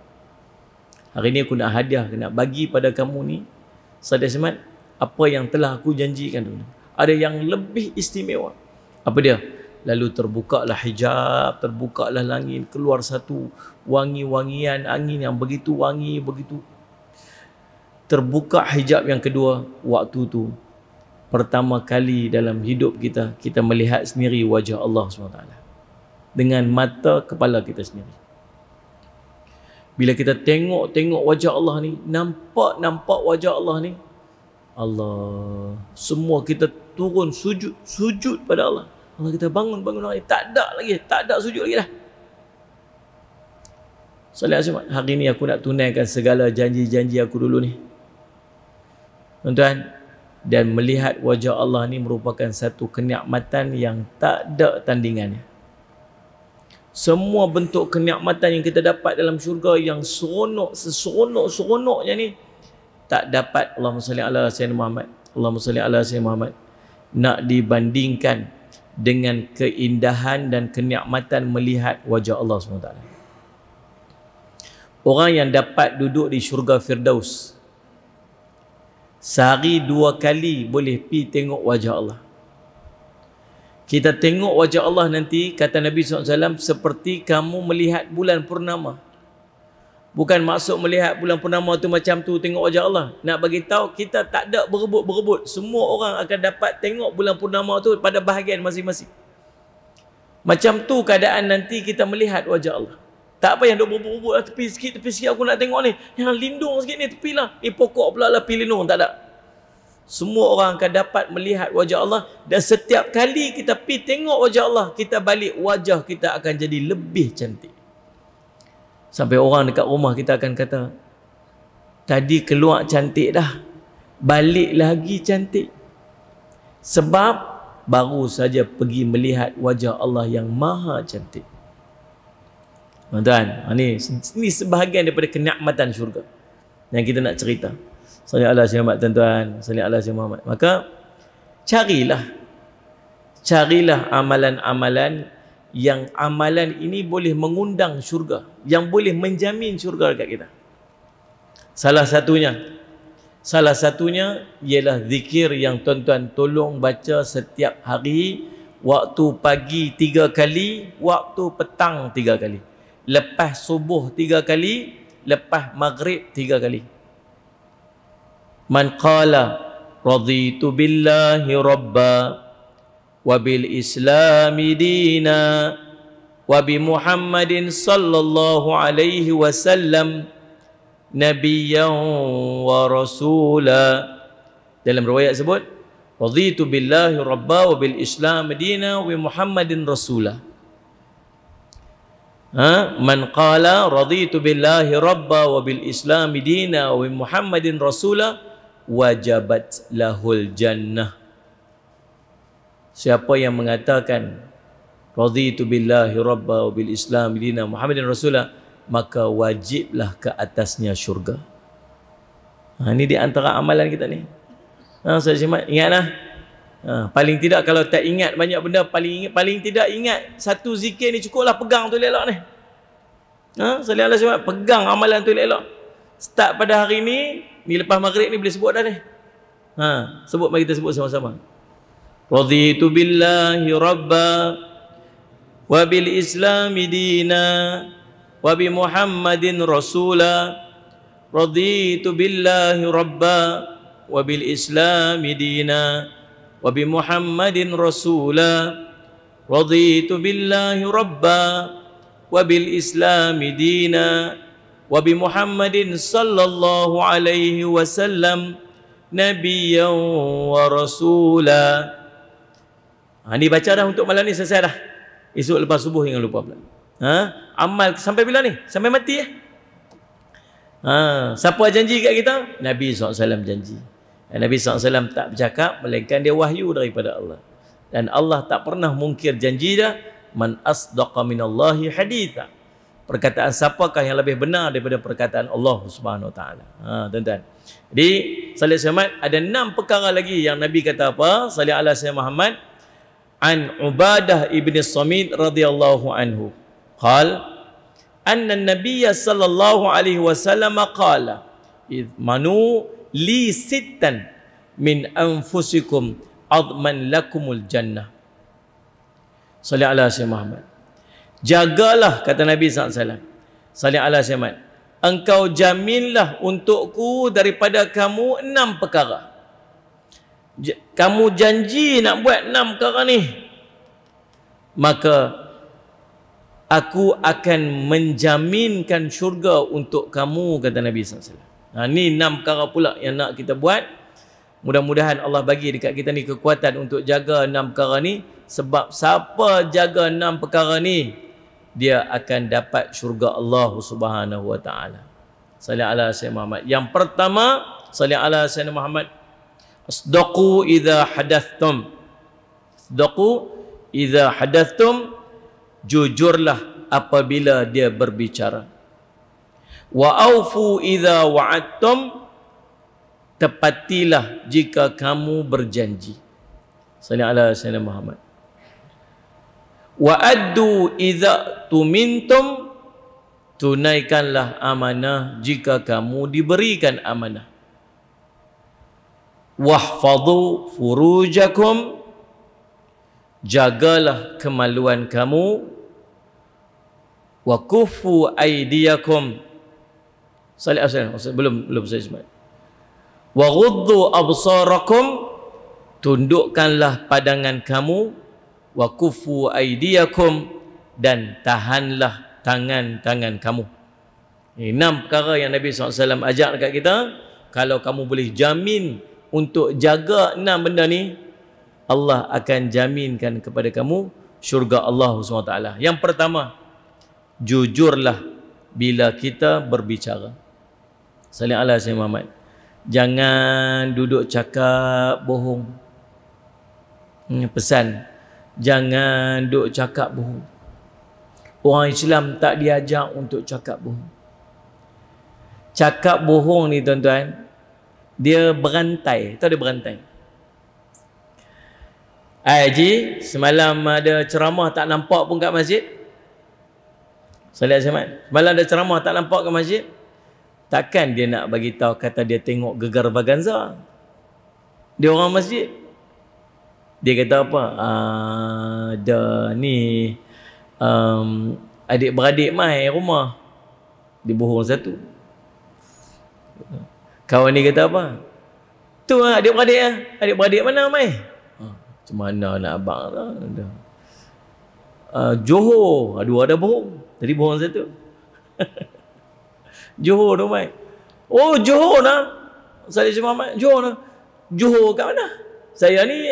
Hari ni aku nak hadiah, aku nak bagi pada kamu ni Saudara Semat apa yang telah aku janjikan dulu. Ada yang lebih istimewa. Apa dia? Lalu terbukalah hijab terbukalah langit keluar satu wangi-wangian angin yang begitu wangi begitu. Terbuka hijab yang kedua waktu tu pertama kali dalam hidup kita kita melihat sendiri wajah Allah SWT dengan mata kepala kita sendiri. Bila kita tengok-tengok wajah Allah ni nampak-nampak wajah Allah ni Allah semua kita turun sujud sujud pada Allah Allah kita bangun bangun lagi tak ada lagi tak ada sujud lagi dah. Salih Asyik hari ni aku nak tunaikan segala janji-janji aku dulu ni. Tuan-tuan dan melihat wajah Allah ni merupakan satu kenikmatan yang tak ada tandingannya. Semua bentuk kenikmatan yang kita dapat dalam syurga yang seronok, seseronok-seronoknya ni tak dapat. Allahumma salli ala sayyidina Muhammad. Allahumma salli ala sayyidina Muhammad. Nak dibandingkan dengan keindahan dan kenikmatan melihat wajah Allah SWT. Orang yang dapat duduk di syurga Firdaus, Sehari dua kali boleh pi tengok wajah Allah. Kita tengok wajah Allah nanti, kata Nabi SAW, seperti kamu melihat bulan purnama. Bukan maksud melihat bulan purnama tu macam tu tengok wajah Allah. Nak bagi tahu kita tak ada berebut-berebut. Semua orang akan dapat tengok bulan purnama tu pada bahagian masing-masing. Macam tu keadaan nanti kita melihat wajah Allah. Tak apa yang duk bubuk-bubuk lah tepi sikit, tepi sikit aku nak tengok ni. Yang lindung sikit ni tepi lah. Ni pokok pula lah pilih lindung. Tak ada. Semua orang akan dapat melihat wajah Allah. Dan setiap kali kita pi tengok wajah Allah, kita balik wajah kita akan jadi lebih cantik. Sampai orang dekat rumah kita akan kata, tadi keluar cantik dah. Balik lagi cantik. Sebab baru saja pergi melihat wajah Allah yang maha cantik. Tuan-tuan, ini, ini sebahagian daripada kenikmatan syurga yang kita nak cerita. Salih Allah Muhammad tuan-tuan, salih Allah Muhammad. Maka carilah carilah amalan-amalan yang amalan ini boleh mengundang syurga, yang boleh menjamin syurga dekat kita. Salah satunya salah satunya ialah zikir yang tuan-tuan tolong baca setiap hari waktu pagi tiga kali, waktu petang tiga kali lepas subuh tiga kali lepas maghrib tiga kali man qala raditu billahi rabba dina. Wa bi muhammadin sallallahu alaihi wasallam. Nabiyyan wa rasula. Dalam riwayat sebut raditu billahi rabba wa bil islam dina wa muhammadin rasulah ha? man qala raditu billahi rabba wa bil islam dina wa muhammadin rasula wajabat lahul jannah siapa yang mengatakan raditu billahi rabba wa bil islam dina muhammadin rasula maka wajiblah ke atasnya syurga ha, ini di antara amalan kita ni ha, saya simak ingatlah Ha, paling tidak kalau tak ingat banyak benda paling ingat, paling tidak ingat satu zikir ni cukuplah pegang tu elok ni. Ha, salih Allah sebab pegang amalan tu elok. Start pada hari ni, ni lepas maghrib ni boleh sebut dah ni. Ha, sebut mari kita sebut sama-sama. رضيت بالله ربا وبالإسلام دينا وبمحمد رسولا. رضيت بالله ربا وبالإسلام دينا وبمحمد رسولا. رضيت بالله ربا وبالإسلام دينا وبمحمد صلى الله عليه وسلم نبيا ورسولا. Ha, Ini baca dah untuk malam ni selesai dah Esok lepas subuh jangan lupa pula ha? Amal sampai bila ni? Sampai mati ya? Ha, siapa janji kat kita? Nabi SAW janji Nabi SAW tak bercakap melainkan dia wahyu daripada Allah. Dan Allah tak pernah mungkir janji dia man asdaqa minallahi haditha. Perkataan siapakah yang lebih benar daripada perkataan Allah Taala. Ha tuan-tuan. Jadi salih Muhammad ada enam perkara lagi yang Nabi kata apa? Salih sayyidina Muhammad an Ubadah ibn Samit radhiyallahu anhu. Qal anna an-nabiy sallallahu alaihi wasallam qala id manu li sittan min anfusikum adman lakumul jannah salli ala sayyidina Muhammad. Jagalah kata Nabi SAW salli ala sayyidina Muhammad engkau jaminlah untukku daripada kamu enam perkara kamu janji nak buat enam perkara ni maka aku akan menjaminkan syurga untuk kamu kata Nabi SAW ha, ni enam perkara pula yang nak kita buat mudah-mudahan Allah bagi dekat kita ni kekuatan untuk jaga enam perkara ni sebab siapa jaga enam perkara ni dia akan dapat syurga Allah Subhanahu wa taala. Salli ala sayyidina Muhammad. Yang pertama, salli ala sayyidina Muhammad. Asdaqu idza hadathtum. Asdaqu idza hadathtum. Jujurlah apabila dia berbicara. Wa aufu idza wa'adtum. Tepatilah jika kamu berjanji. Salli ala sayyidina Muhammad wa addu idza tumintum tunaikanlah amanah jika kamu diberikan amanah wahfadhu furujakum. Jagalah kemaluan kamu. Wa kufu aydiyakum. Salih asal belum belum saya sebut wa ghuddu absarakum. Tundukkanlah pandangan kamu. Wa kufu aydiyakum. Dan tahanlah tangan-tangan kamu. Ini enam perkara yang Nabi SAW ajak dekat kita. Kalau kamu boleh jamin untuk jaga enam benda ni, Allah akan jaminkan kepada kamu syurga Allah SWT. Yang pertama, jujurlah bila kita berbicara. Salim Allah Sayyid Muhammad. Jangan duduk cakap bohong. Ini pesan Jangan duk cakap bohong. Orang Islam tak diajak untuk cakap bohong. Cakap bohong ni tuan-tuan, dia berantai. Tahu dia berantai? Haji, semalam ada ceramah tak nampak pun kat masjid. Salat Ahmad. Semalam ada ceramah tak nampak kat masjid. Takkan dia nak bagi tahu kata dia tengok gegar vaganza. Dia orang masjid dia kata apa ada ni um, adik beradik mai rumah dia bohong satu kawan ni kata apa? Tu lah adik beradik lah. Adik beradik mana mai? Ha, macam mana nak abang lah uh, Johor. Dua ada bohong. Jadi bohong satu Johor tu mai. Oh Johor lah saya cuma mai. Johor lah Johor kat mana? Saya ni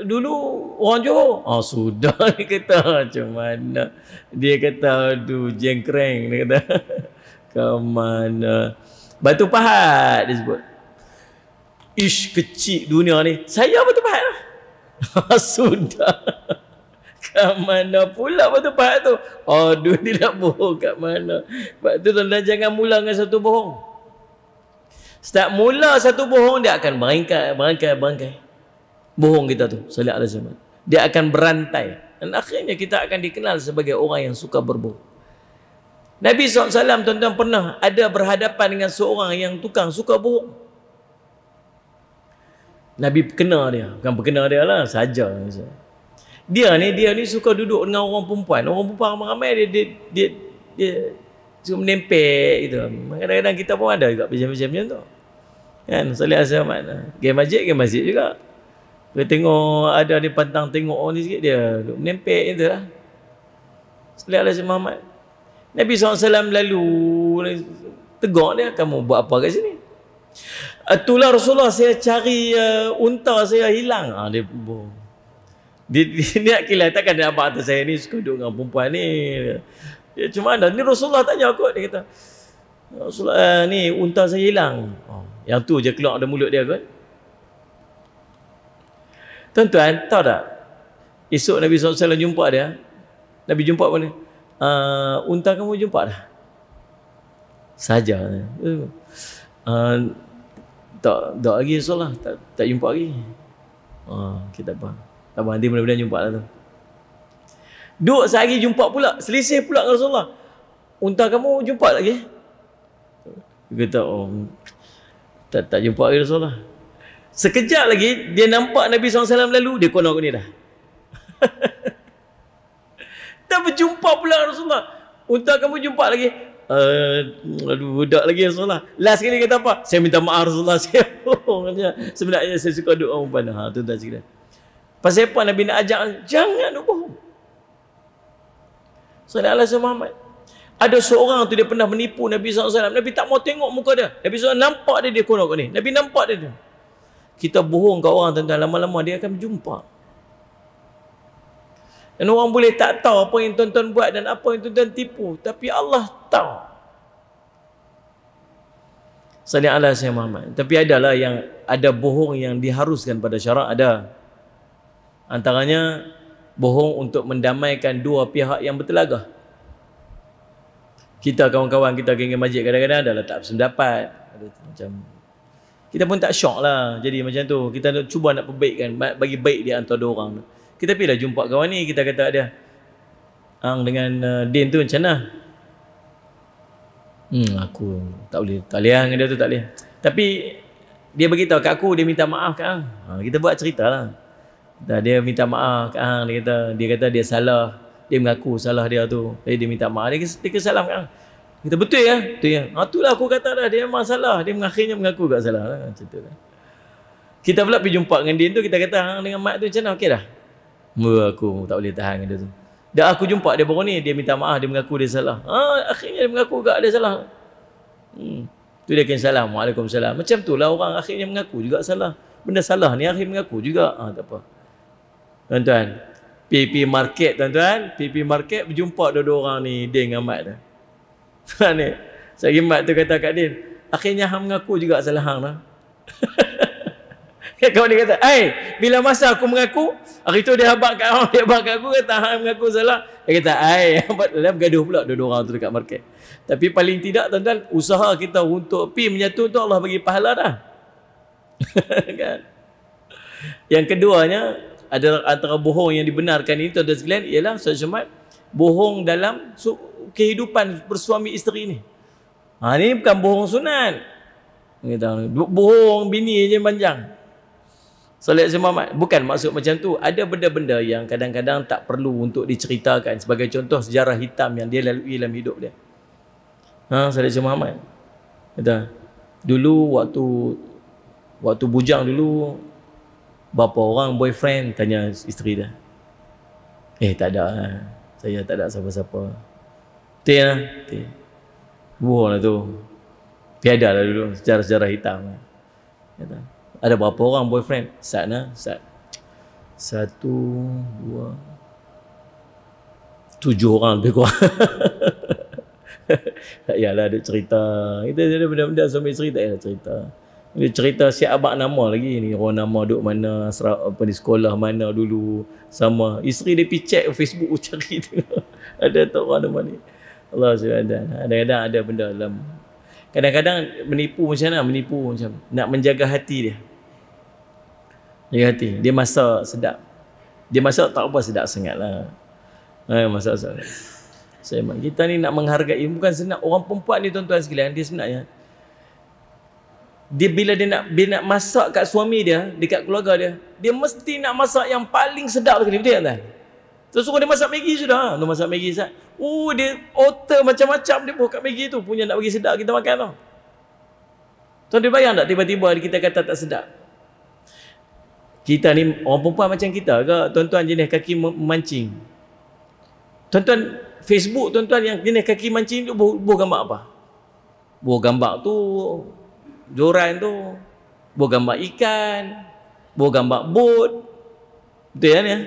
dulu orang Johor. Oh sudah ni kata macam mana. Dia kata aduh jengkreng dia kata. Ke mana. Batu pahat dia sebut. Ish kecil dunia ni. Saya batu pahat lah. sudah. Ke mana pula batu pahat tu. Aduh dia nak bohong kat mana. Sebab tu tuan jangan mula dengan satu bohong. Setiap mula satu bohong dia akan berangkai, berangkai, berangkai bohong kita tu salih alaihi wasallam dia akan berantai dan akhirnya kita akan dikenal sebagai orang yang suka berbohong Nabi SAW tuan-tuan pernah ada berhadapan dengan seorang yang tukang suka bohong Nabi kena dia. Bukan berkena dia lah saja. Dia ni dia ni suka duduk dengan orang perempuan. Orang perempuan ramai-ramai dia dia dia, dia suka menempel gitu. Kadang-kadang kita pun ada juga macam-macam tu. Kan salih wasallam game masjid game masjid juga. Dia tengok ada di pantang tengok orang ni sikit dia duk menempel je lah. Salih Muhammad. Nabi SAW lalu tegur dia kamu buat apa kat sini? Itulah Rasulullah saya cari uh, unta saya hilang. Ah dia bohong. Dia, dia niat kilat takkan dia nampak saya ni suka duduk dengan perempuan ni. Ya cuma ada ni Rasulullah tanya aku dia kata Rasulullah uh, ni unta saya hilang. Oh, yang tu je keluar dari mulut dia kot. Tuan-tuan, tahu tak? Esok Nabi SAW jumpa dia. Nabi jumpa mana? Uh, unta kamu jumpa dah? Saja. Uh, tak, tak lagi esok lah. Tak, tak jumpa lagi. Uh, kita apa? Tak apa, nanti mudah-mudahan jumpa lah tu. Duk sehari jumpa pula. Selisih pula dengan Rasulullah. Unta kamu jumpa lagi? Dia kata, oh, tak, tak jumpa lagi Rasulullah. Sekejap lagi dia nampak Nabi SAW lalu dia kono ni dah. dah berjumpa pula Rasulullah. Untuk kamu jumpa lagi. uh, budak lagi Rasulullah. Last kali kata apa? Saya minta maaf Rasulullah. Saya bohong. Sebenarnya saya suka doa umpan. Ha, tuan-tuan sekalian. Pasal apa Nabi nak ajak? Jangan bohong. Sallallahu alaihi Muhammad. Ada seorang tu dia pernah menipu Nabi SAW. Nabi tak mau tengok muka dia. Nabi SAW nampak dia dia konok ni. Nabi nampak dia. Kita bohong ke orang tuan-tuan. Lama-lama dia akan berjumpa. Dan orang boleh tak tahu apa yang tuan-tuan buat dan apa yang tuan-tuan tipu. Tapi Allah tahu. Salih Allah saya Muhammad. Tapi adalah yang ada bohong yang diharuskan pada syarak ada. Antaranya bohong untuk mendamaikan dua pihak yang bertelagah. Kita kawan-kawan kita geng masjid kadang-kadang dah letak pendapat. Ada macam kita pun tak syok lah. Jadi macam tu. Kita cuba nak perbaikkan. Bagi baik dia antara dua orang. Kita pergi lah jumpa kawan ni. Kita kata dia. Ang dengan uh, Din tu macam mana? Hmm, aku tak boleh. Tak boleh dengan dia tu tak boleh. Tapi dia beritahu kat aku. Dia minta maaf kat Ang. Ha, kita buat cerita lah. Dia minta maaf kat Ang. Dia kata dia, kata dia salah. Dia mengaku salah dia tu. Jadi dia minta maaf. Dia, dia kesalam kat Ang. Kita betul ya? Betul ya? Ha, itulah aku kata dah. Dia memang salah. Dia mengakhirnya mengaku kat salah. Lah. Macam tu lah. Kita pula pergi jumpa dengan dia tu. Kita kata Ang dengan mak tu macam mana? Okey dah. Mereka aku tak boleh tahan dia tu. Dah aku jumpa dia baru ni, dia minta maaf, dia mengaku dia salah. Ha, akhirnya dia mengaku juga dia salah. Hmm. Tu dia kena salam. Waalaikumsalam. Macam tu lah orang akhirnya mengaku juga salah. Benda salah ni akhirnya mengaku juga. Ha, tak apa. Tuan-tuan. PP Market tuan-tuan. PP Market berjumpa dua-dua orang ni. Din dengan Mat tu. Tuan ni. Saya Mat tu kata kat Din. Akhirnya Hang mengaku juga salah Hang lah. Kawan dia kata, "Ai, bila masa aku mengaku, hari tu dia habaq kat orang, dia habaq kat aku kata hang mengaku salah." Dia kata, "Ai, habaq dalam bergaduh pula dua-dua orang tu dekat market." Tapi paling tidak tuan-tuan, usaha kita untuk pi menyatu tu Allah bagi pahala dah. kan? Yang keduanya ada antara bohong yang dibenarkan ini tuan-tuan sekalian ialah Ustaz bohong dalam kehidupan bersuami isteri ni. Ha ni bukan bohong sunat. Kita bohong bini je panjang. Solat so, Muhammad bukan maksud macam tu. Ada benda-benda yang kadang-kadang tak perlu untuk diceritakan sebagai contoh sejarah hitam yang dia lalui dalam hidup dia. Ha, Solat Muhammad. Kata, dulu waktu waktu bujang dulu berapa orang boyfriend tanya isteri dia. Eh tak ada. Ha. Saya tak ada siapa-siapa. Teh lah. Teh. Buah lah tu. Tiada lah dulu sejarah-sejarah hitam. Kata, ada berapa orang boyfriend? Sat lah. Sat. Satu, dua. Tujuh orang lebih kurang. tak yalah ada cerita. Kita ada benda-benda sampai cerita. Tak yalah cerita. Dia cerita siap abang nama lagi ni. Orang nama duduk mana, apa di sekolah mana dulu. Sama. Isteri dia pergi check Facebook cari tu. ada tak orang nama ni. Allah SWT. Kadang-kadang ada benda dalam. Kadang-kadang menipu macam mana? Menipu macam nak menjaga hati dia. Dia hati. Dia masak sedap. Dia masak tak apa sedap sangat lah. Ha, masak sedap. Saya kita ni nak menghargai. Bukan senang. Orang perempuan ni tuan-tuan sekalian. Dia sebenarnya. Dia bila dia nak dia nak masak kat suami dia. Dekat keluarga dia. Dia mesti nak masak yang paling sedap sekali. Betul tak? Terus suruh dia masak Maggi sudah. Dia masak Maggi. Oh dia otter macam-macam dia buat kat Maggi tu. Punya nak bagi sedap kita makan tau. Tuan dia bayang tak tiba-tiba kita kata tak sedap? Kita ni orang perempuan macam kita ke tuan-tuan jenis kaki memancing? Tuan-tuan Facebook tuan-tuan yang jenis kaki mancing tu buah gambar apa? Buah gambar tu joran tu buah gambar ikan buah gambar bot. Betul kan ya?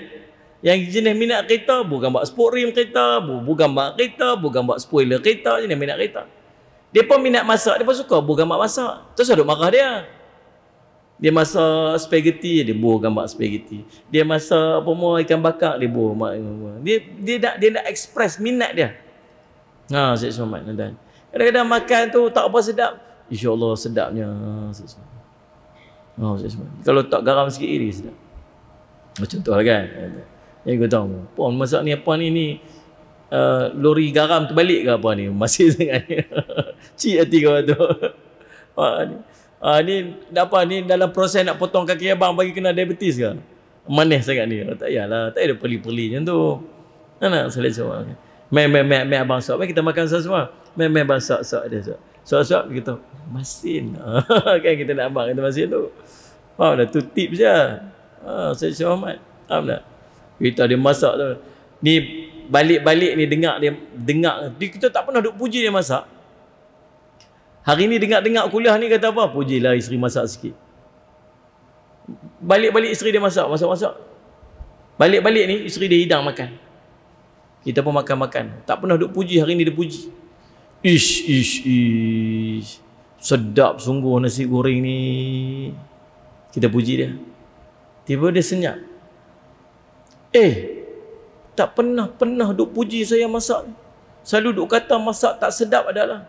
Yang jenis minat kereta buah gambar sport rim kereta buah gambar kereta buah gambar spoiler kereta jenis minat kereta. Pun minat masak pun suka buah gambar masak. Terus ada marah dia dia masak spaghetti, dia buah gambar spaghetti. Dia masak apa mau ikan bakar, dia buah mak. Dia dia nak dia nak express minat dia. Ha, Syed Suhammad dan kadang-kadang makan tu tak apa sedap. Insya-Allah sedapnya. Syed Suhammad. Oh, Syed Suhammad. Kalau tak garam sikit iri sedap. Macam tu lah kan. Kau tahu. Pon masak ni apa ni ni uh, lori garam terbalik ke apa ni? Masih sangat ni. Cik hati kau tu. Ha, ni. Ah ni apa ni dalam proses nak potong kaki abang bagi kena diabetes ke? Manis sangat ni. Oh, tak yalah, tak ada perli-perli macam tu. Nak nak selesa. Mai mai mai mai abang sok. Mai kita makan semua. Mai mai abang sok sok dia sok. Sok sok kita masin. kan kita nak abang kita masin tu. Faham dah tu tips je. Ha, saya Syed Muhammad. Faham tak? Kita dia masak tu. Ni balik-balik ni dengar dia dengar kita tak pernah duk puji dia masak. Hari ni dengar-dengar kuliah ni kata apa? Pujilah isteri masak sikit. Balik-balik isteri dia masak, masak-masak. Balik-balik ni isteri dia hidang makan. Kita pun makan-makan. Tak pernah duk puji, hari ni dia puji. Ish, ish, ish. Sedap sungguh nasi goreng ni. Kita puji dia. Tiba dia senyap. Eh, tak pernah-pernah duk puji saya masak. Selalu duk kata masak tak sedap adalah.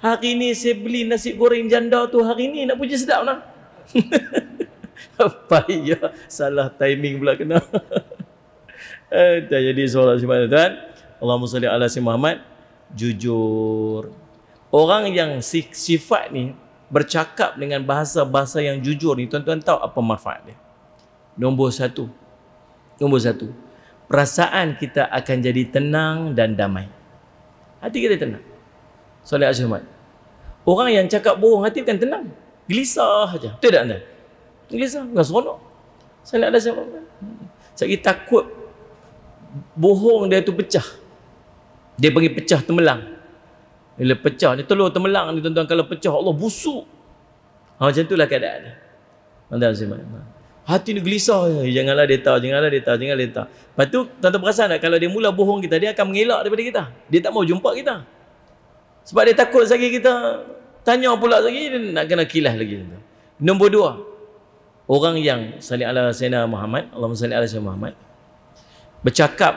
Hari ni saya beli nasi goreng janda tu hari ni nak puji sedap lah. Apa ya salah timing pula kena. Eh, jadi soalan si tuan. Allahumma salli ala si Muhammad. Jujur. Orang yang sifat ni bercakap dengan bahasa-bahasa yang jujur ni tuan-tuan tahu apa manfaat dia. Nombor satu. Nombor satu. Perasaan kita akan jadi tenang dan damai. Hati kita tenang. Solat Asyumat. Orang yang cakap bohong hati kan tenang. Gelisah saja. Betul tak anda? Gelisah. Bukan seronok. Solat Asyumat. Saya takut bohong dia tu pecah. Dia pergi pecah temelang. Bila pecah, ni telur temelang ni tuan-tuan kalau pecah Allah busuk. Ha, macam itulah keadaan dia. Tuan-tuan semua. Hati ni gelisah. Janganlah dia tahu, janganlah dia tahu, janganlah dia tahu. Lepas tu, tuan-tuan perasan tak? Kalau dia mula bohong kita, dia akan mengelak daripada kita. Dia tak mau jumpa kita. Sebab dia takut lagi kita tanya pula lagi, dia nak kena kilas lagi. Nombor dua. Orang yang salih ala Sayyidina Muhammad, Allahumma salih ala Sayyidina Muhammad, bercakap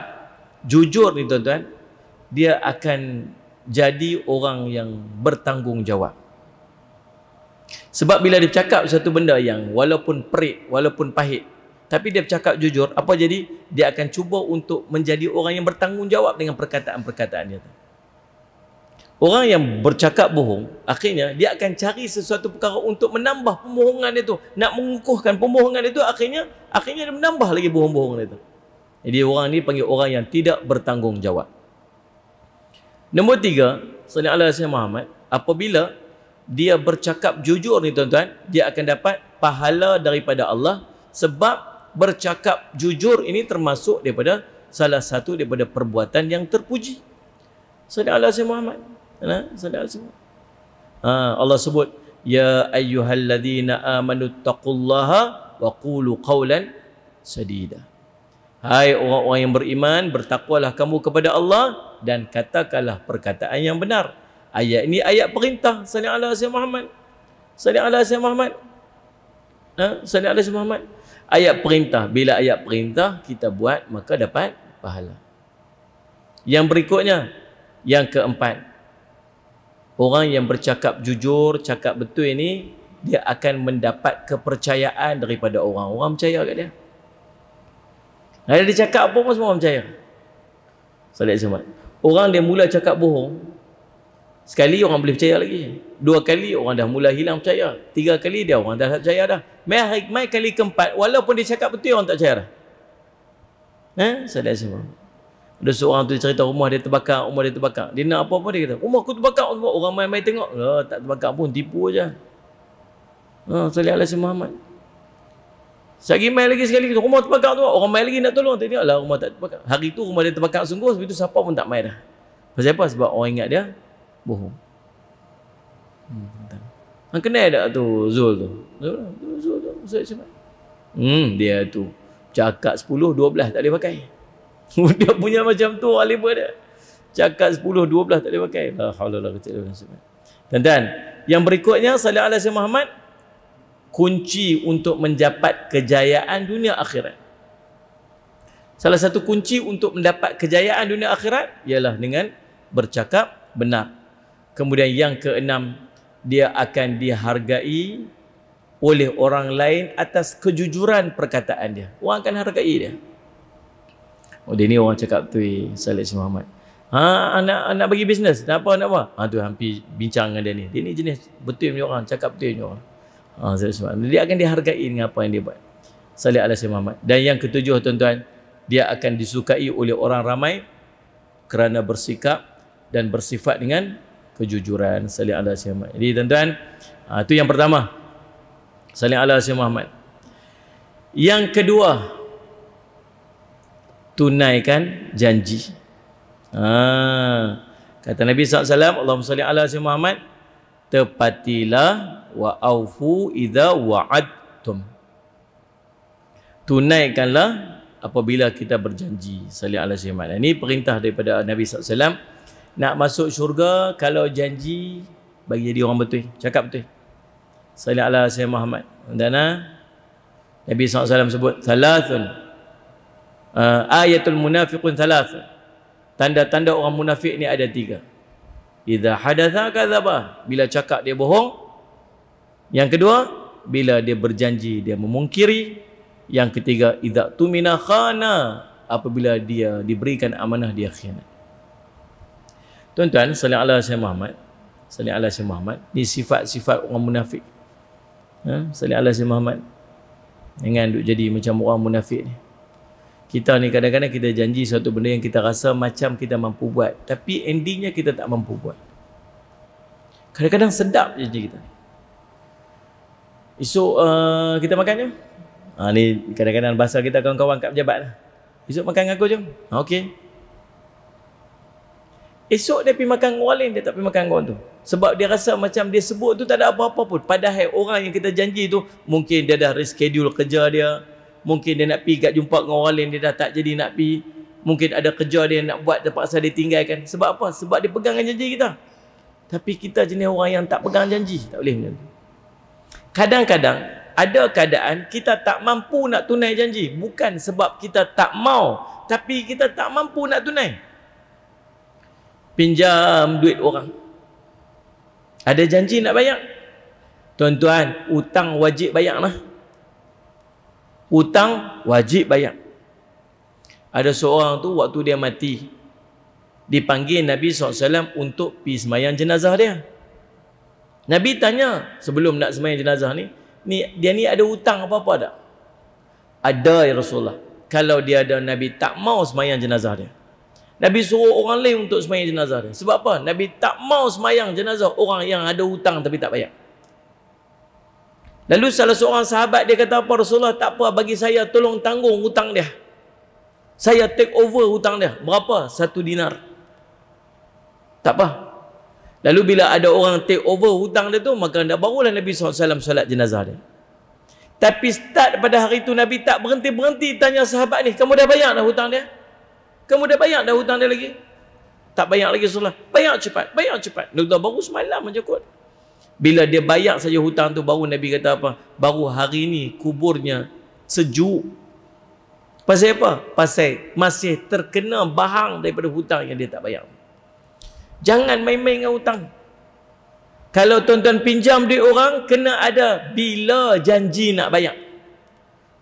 jujur ni tuan-tuan dia akan jadi orang yang bertanggungjawab sebab bila dia bercakap satu benda yang walaupun perit walaupun pahit tapi dia bercakap jujur apa jadi dia akan cuba untuk menjadi orang yang bertanggungjawab dengan perkataan-perkataan dia Orang yang bercakap bohong, akhirnya dia akan cari sesuatu perkara untuk menambah pembohongan itu. Nak mengukuhkan pembohongan itu, akhirnya akhirnya dia menambah lagi bohong-bohongan itu. Jadi orang ni panggil orang yang tidak bertanggungjawab. Nombor tiga, Salih Allah Sayyid Muhammad, apabila dia bercakap jujur ni tuan-tuan, dia akan dapat pahala daripada Allah sebab bercakap jujur ini termasuk daripada salah satu daripada perbuatan yang terpuji. Salih Allah Sayyid Muhammad. Ha? Allah Sayyid ha, Allah sebut, Ya ayyuhalladzina amanu taqullaha wa qulu qawlan sadida. Hai orang-orang yang beriman, bertakwalah kamu kepada Allah dan katakanlah perkataan yang benar. Ayat ini ayat perintah. Salih ala Sayyid Muhammad. Salih ala Sayyid Muhammad. Ha? Salih ala Sayyid Muhammad. Ayat perintah. Bila ayat perintah kita buat, maka dapat pahala. Yang berikutnya, yang keempat. Orang yang bercakap jujur, cakap betul ini, dia akan mendapat kepercayaan daripada orang. Orang percaya kat dia. Ada dia cakap apa pun semua orang percaya. Salat Jumaat. Orang dia mula cakap bohong. Sekali orang boleh percaya lagi. Dua kali orang dah mula hilang percaya. Tiga kali dia orang dah tak percaya dah. Mai kali keempat walaupun dia cakap betul orang tak percaya dah. Eh, salat Jumaat. Ada seorang tu cerita rumah dia terbakar, rumah dia terbakar. Dia nak apa-apa dia kata, rumah aku terbakar. Orang mai-mai tengok. Oh, tak terbakar pun, tipu aja. Ha, Salih Alaihi Muhammad. Sekali main lagi sekali rumah terbakar tu orang main lagi nak tolong tengok lah rumah tak terbakar. Hari tu rumah dia terbakar sungguh sebab itu siapa pun tak main dah. Pasal apa? Sebab orang ingat dia bohong. Hmm, Hang kenal tak tu Zul tu? Zul tu, Zul tu, Zul tu. Hmm, dia tu cakap 10 12 tak boleh pakai. Dia punya macam tu alim dia. Cakap 10 12 tak boleh pakai. La haula la quwwata illa. Dan yang berikutnya sallallahu alaihi Muhammad kunci untuk mendapat kejayaan dunia akhirat. Salah satu kunci untuk mendapat kejayaan dunia akhirat ialah dengan bercakap benar. Kemudian yang keenam, dia akan dihargai oleh orang lain atas kejujuran perkataan dia. Orang akan hargai dia. Oh dia ni orang cakap tu Salih Muhammad. Ha anak anak bagi bisnes. Nak apa nak apa? Ha tu hampir bincang dengan dia ni. Dia ni jenis betul punya orang, cakap betul punya orang. Ha, dia akan dihargai dengan apa yang dia buat. Salih ala Muhammad. Dan yang ketujuh tuan-tuan, dia akan disukai oleh orang ramai kerana bersikap dan bersifat dengan kejujuran salih ala Syekh Muhammad. Jadi tuan-tuan, uh, itu yang pertama. Salih ala Syekh Muhammad. Yang kedua, tunaikan janji. Ha, kata Nabi SAW, Allahumma salli ala Syekh Muhammad, tepatilah wa aufu idza wa'adtum. Tunaikanlah apabila kita berjanji. Salih ala Syekh Muhammad. Ini perintah daripada Nabi SAW. Nak masuk syurga, kalau janji, bagi jadi orang betul. Cakap betul. Salih ala Syekh Muhammad. Dan Nabi SAW sebut, Thalathun. Uh, ayatul munafiqun thalathun. Tanda-tanda orang munafik ni ada tiga. Iza hadatha kadzaba, bila cakap dia bohong. Yang kedua, bila dia berjanji dia memungkiri. Yang ketiga, iza tumina khana, apabila dia diberikan amanah dia khianat. Tuan-tuan, sallallahu alaihi Muhammad, sallallahu alaihi Muhammad, ni sifat-sifat orang munafik. Ha? Sallallahu alaihi Muhammad. Jangan duk jadi macam orang munafik ni. Kita ni kadang-kadang kita janji satu benda yang kita rasa macam kita mampu buat. Tapi endingnya kita tak mampu buat. Kadang-kadang sedap janji kita. Esok uh, kita makan je. Ha, ni kadang-kadang bahasa kita kawan-kawan kat pejabat lah. Esok makan dengan aku je. Ha, okay. Esok dia pergi makan orang lain, dia tak pergi makan orang tu. Sebab dia rasa macam dia sebut tu tak ada apa-apa pun. Padahal orang yang kita janji tu, mungkin dia dah reschedule kerja dia, mungkin dia nak pergi kat jumpa dengan orang lain dia dah tak jadi nak pergi. Mungkin ada kerja dia nak buat terpaksa dia tinggalkan. Sebab apa? Sebab dia pegang janji kita. Tapi kita jenis orang yang tak pegang janji tak boleh macam kadang-kadang ada keadaan kita tak mampu nak tunai janji. Bukan sebab kita tak mau tapi kita tak mampu nak tunai. Pinjam duit orang. Ada janji nak bayar? Tuan-tuan utang wajib bayar lah hutang wajib bayar. Ada seorang tu waktu dia mati dipanggil Nabi SAW untuk pergi semayang jenazah dia. Nabi tanya sebelum nak semayang jenazah ni, ni dia ni ada hutang apa-apa tak? Ada ya Rasulullah. Kalau dia ada Nabi tak mau semayang jenazah dia. Nabi suruh orang lain untuk semayang jenazah dia. Sebab apa? Nabi tak mau semayang jenazah orang yang ada hutang tapi tak bayar. Lalu salah seorang sahabat dia kata apa Rasulullah tak apa bagi saya tolong tanggung hutang dia. Saya take over hutang dia. Berapa? Satu dinar. Tak apa. Lalu bila ada orang take over hutang dia tu maka dah barulah Nabi SAW salat jenazah dia. Tapi start pada hari itu Nabi tak berhenti-berhenti tanya sahabat ni. Kamu dah bayar dah hutang dia? Kamu dah bayar dah hutang dia lagi? Tak bayar lagi Rasulullah. Bayar cepat. Bayar cepat. Nabi baru semalam macam kot. Bila dia bayar saja hutang tu baru Nabi kata apa? Baru hari ini kuburnya sejuk. Pasal apa? Pasal masih terkena bahang daripada hutang yang dia tak bayar. Jangan main-main dengan hutang. Kalau tuan-tuan pinjam duit orang, kena ada bila janji nak bayar.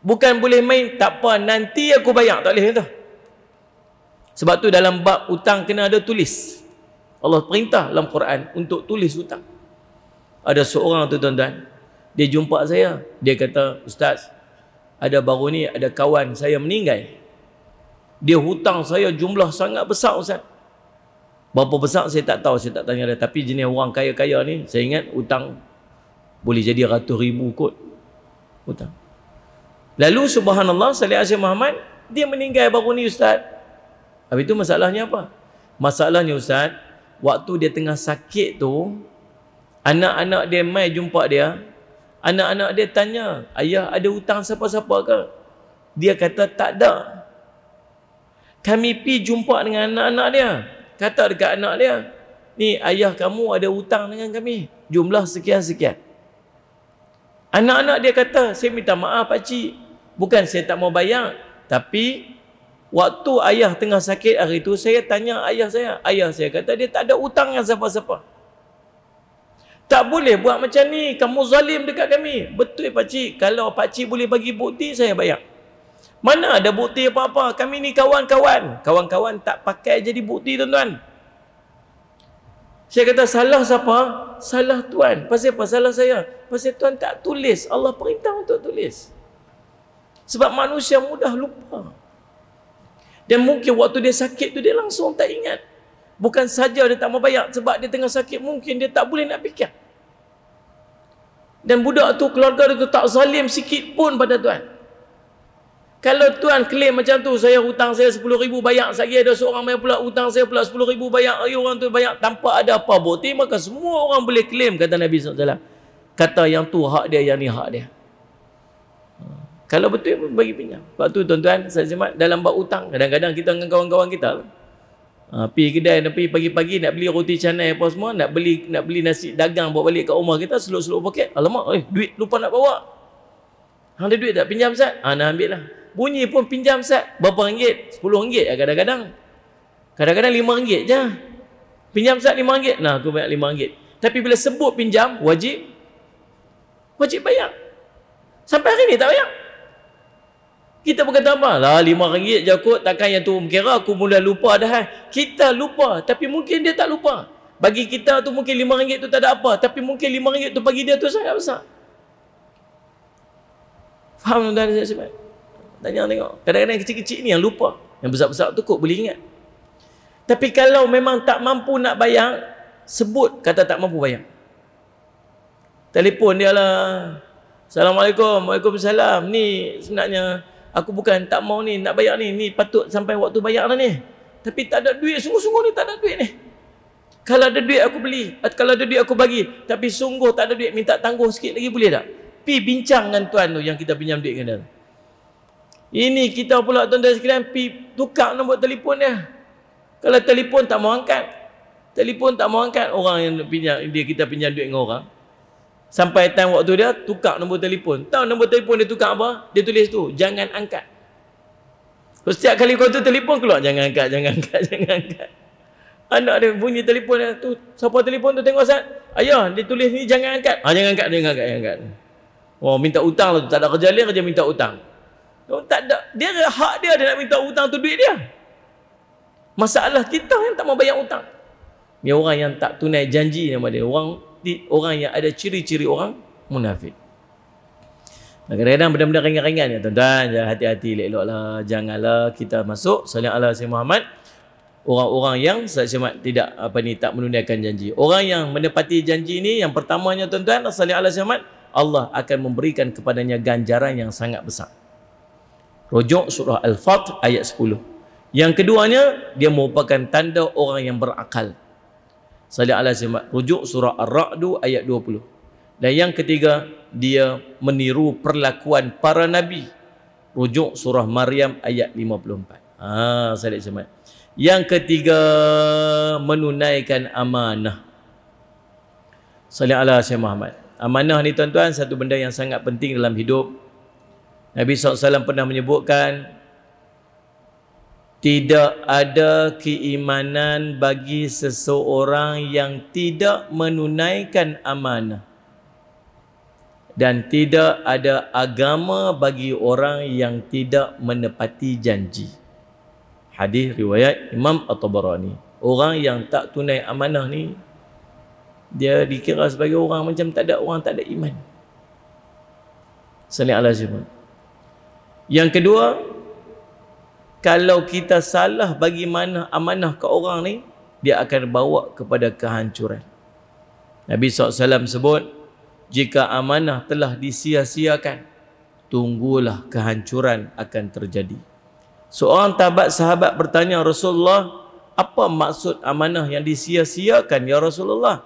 Bukan boleh main, tak apa, nanti aku bayar. Tak boleh tu. Sebab tu dalam bab hutang kena ada tulis. Allah perintah dalam Quran untuk tulis hutang ada seorang tu tuan-tuan. Dia jumpa saya dia kata ustaz ada baru ni ada kawan saya meninggal. Dia hutang saya jumlah sangat besar ustaz. Berapa besar saya tak tahu saya tak tanya dia. Tapi jenis orang kaya-kaya ni saya ingat hutang boleh jadi ratus ribu kot hutang. Lalu subhanallah salih asyik Muhammad dia meninggal baru ni ustaz. Habis tu masalahnya apa? Masalahnya ustaz waktu dia tengah sakit tu Anak-anak dia mai jumpa dia. Anak-anak dia tanya, ayah ada hutang siapa-siapa ke? Dia kata tak ada. Kami pi jumpa dengan anak-anak dia. Kata dekat anak dia, ni ayah kamu ada hutang dengan kami. Jumlah sekian-sekian. Anak-anak dia kata, saya minta maaf pakcik. Bukan saya tak mau bayar. Tapi, waktu ayah tengah sakit hari itu, saya tanya ayah saya. Ayah saya kata, dia tak ada hutang dengan siapa-siapa. Tak boleh buat macam ni. Kamu zalim dekat kami. Betul pakcik. Kalau pakcik boleh bagi bukti, saya bayar. Mana ada bukti apa-apa? Kami ni kawan-kawan. Kawan-kawan tak pakai jadi bukti tuan-tuan. Saya kata salah siapa? Salah tuan. Pasal apa salah saya? Pasal tuan tak tulis. Allah perintah untuk tulis. Sebab manusia mudah lupa. Dan mungkin waktu dia sakit tu dia langsung tak ingat. Bukan saja dia tak mau bayar sebab dia tengah sakit mungkin dia tak boleh nak fikir. Dan budak tu keluarga dia tu tak zalim sikit pun pada tuan. Kalau tuan klaim macam tu saya hutang saya 10 ribu bayar lagi ada seorang main pula hutang saya pula 10 ribu bayar ayo orang tu bayar tanpa ada apa bukti maka semua orang boleh klaim kata Nabi SAW. Kata yang tu hak dia yang ni hak dia. Kalau betul bagi pinjam. Sebab tu tuan-tuan, saya semak dalam bab hutang. Kadang-kadang kita dengan kawan-kawan kita. Ha, pergi kedai, pergi pagi-pagi, nak beli roti canai apa semua, nak beli nak beli nasi dagang bawa balik ke rumah kita, seluk-seluk paket. Alamak, eh, duit lupa nak bawa. Hang ada duit tak? Pinjam Ustaz? Ha, nak ambil lah. Bunyi pun pinjam Ustaz. Berapa ringgit? Sepuluh ringgit lah kadang-kadang. Kadang-kadang lima ringgit je. Pinjam Ustaz lima ringgit? Nah, aku bayar lima ringgit. Tapi bila sebut pinjam, wajib. Wajib bayar. Sampai hari ni tak bayar. Kita berkata apa? Lah lima ringgit je kot takkan yang tu kira aku mula lupa dah. Eh. Kita lupa tapi mungkin dia tak lupa. Bagi kita tu mungkin lima ringgit tu tak ada apa. Tapi mungkin lima ringgit tu bagi dia tu sangat besar. Faham tuan saya sebab? Tanya tengok. Kadang-kadang kecil-kecil ni yang lupa. Yang besar-besar tu kot boleh ingat. Tapi kalau memang tak mampu nak bayar, sebut kata tak mampu bayar. Telefon dia lah. Assalamualaikum. Waalaikumsalam. Ni sebenarnya aku bukan tak mau ni nak bayar ni. Ni patut sampai waktu bayar lah ni. Tapi tak ada duit sungguh-sungguh ni tak ada duit ni. Kalau ada duit aku beli kalau ada duit aku bagi tapi sungguh tak ada duit minta tangguh sikit lagi boleh tak? Pi bincang dengan tuan tu yang kita pinjam duit dia. Ini kita pula tuan-tuan sekalian pi tukar nombor telefon dia. Kalau telefon tak mau angkat telefon tak mau angkat orang yang pinjam dia kita pinjam duit dengan orang Sampai time waktu dia tukar nombor telefon. Tahu nombor telefon dia tukar apa? Dia tulis tu, jangan angkat. Setiap kali kau tu telefon keluar, jangan angkat, jangan angkat, jangan angkat. Anak dia bunyi telefon dia tu, siapa telefon tu tengok Ustaz? Ayah, dia tulis ni jangan angkat. Ah jangan angkat, jangan angkat, jangan angkat. Oh, minta hutang lah tu, tak ada kerja lain kerja minta hutang. Oh, tak ada. Dia hak dia dia nak minta hutang tu duit dia. Masalah kita yang tak mau bayar hutang. Ni orang yang tak tunai janji nama dia. Orang di orang yang ada ciri-ciri orang munafik. Kadang-kadang benda-benda ringan-ringan ya tuan-tuan, jangan hati-hati elok-eloklah, janganlah kita masuk sallallahu alaihi Muhammad orang-orang yang semak tidak apa ni tak menunaikan janji. Orang yang menepati janji ini yang pertamanya tuan-tuan sallallahu alaihi Muhammad Allah akan memberikan kepadanya ganjaran yang sangat besar. Rujuk surah Al-Fat ayat 10. Yang keduanya dia merupakan tanda orang yang berakal. Salih ala simak. Rujuk surah Ar-Ra'du ayat 20. Dan yang ketiga, dia meniru perlakuan para Nabi. Rujuk surah Maryam ayat 54. Ha, salih simak. Yang ketiga, menunaikan amanah. Salih Syekh Muhammad. Amanah ni tuan-tuan, satu benda yang sangat penting dalam hidup. Nabi SAW pernah menyebutkan, tidak ada keimanan bagi seseorang yang tidak menunaikan amanah. Dan tidak ada agama bagi orang yang tidak menepati janji. Hadis riwayat Imam At-Tabarani. Orang yang tak tunai amanah ni dia dikira sebagai orang macam tak ada orang tak ada iman. Alaihi wasallam yang kedua kalau kita salah bagi mana amanah ke orang ni dia akan bawa kepada kehancuran. Nabi SAW sebut jika amanah telah disia-siakan tunggulah kehancuran akan terjadi. Seorang tabat sahabat bertanya Rasulullah apa maksud amanah yang disia-siakan ya Rasulullah?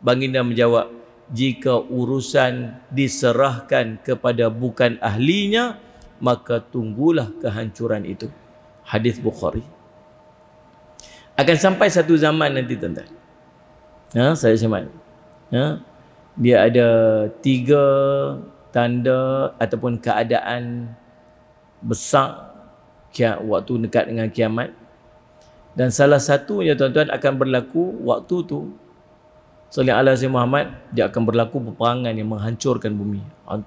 Baginda menjawab jika urusan diserahkan kepada bukan ahlinya maka tunggulah kehancuran itu hadis Bukhari. Akan sampai satu zaman nanti tuan-tuan. Ha, saya semat. Ha, dia ada tiga tanda ataupun keadaan besar waktu dekat dengan kiamat. Dan salah satunya tuan-tuan akan berlaku waktu tu Salih ala Muhammad dia akan berlaku peperangan yang menghancurkan bumi.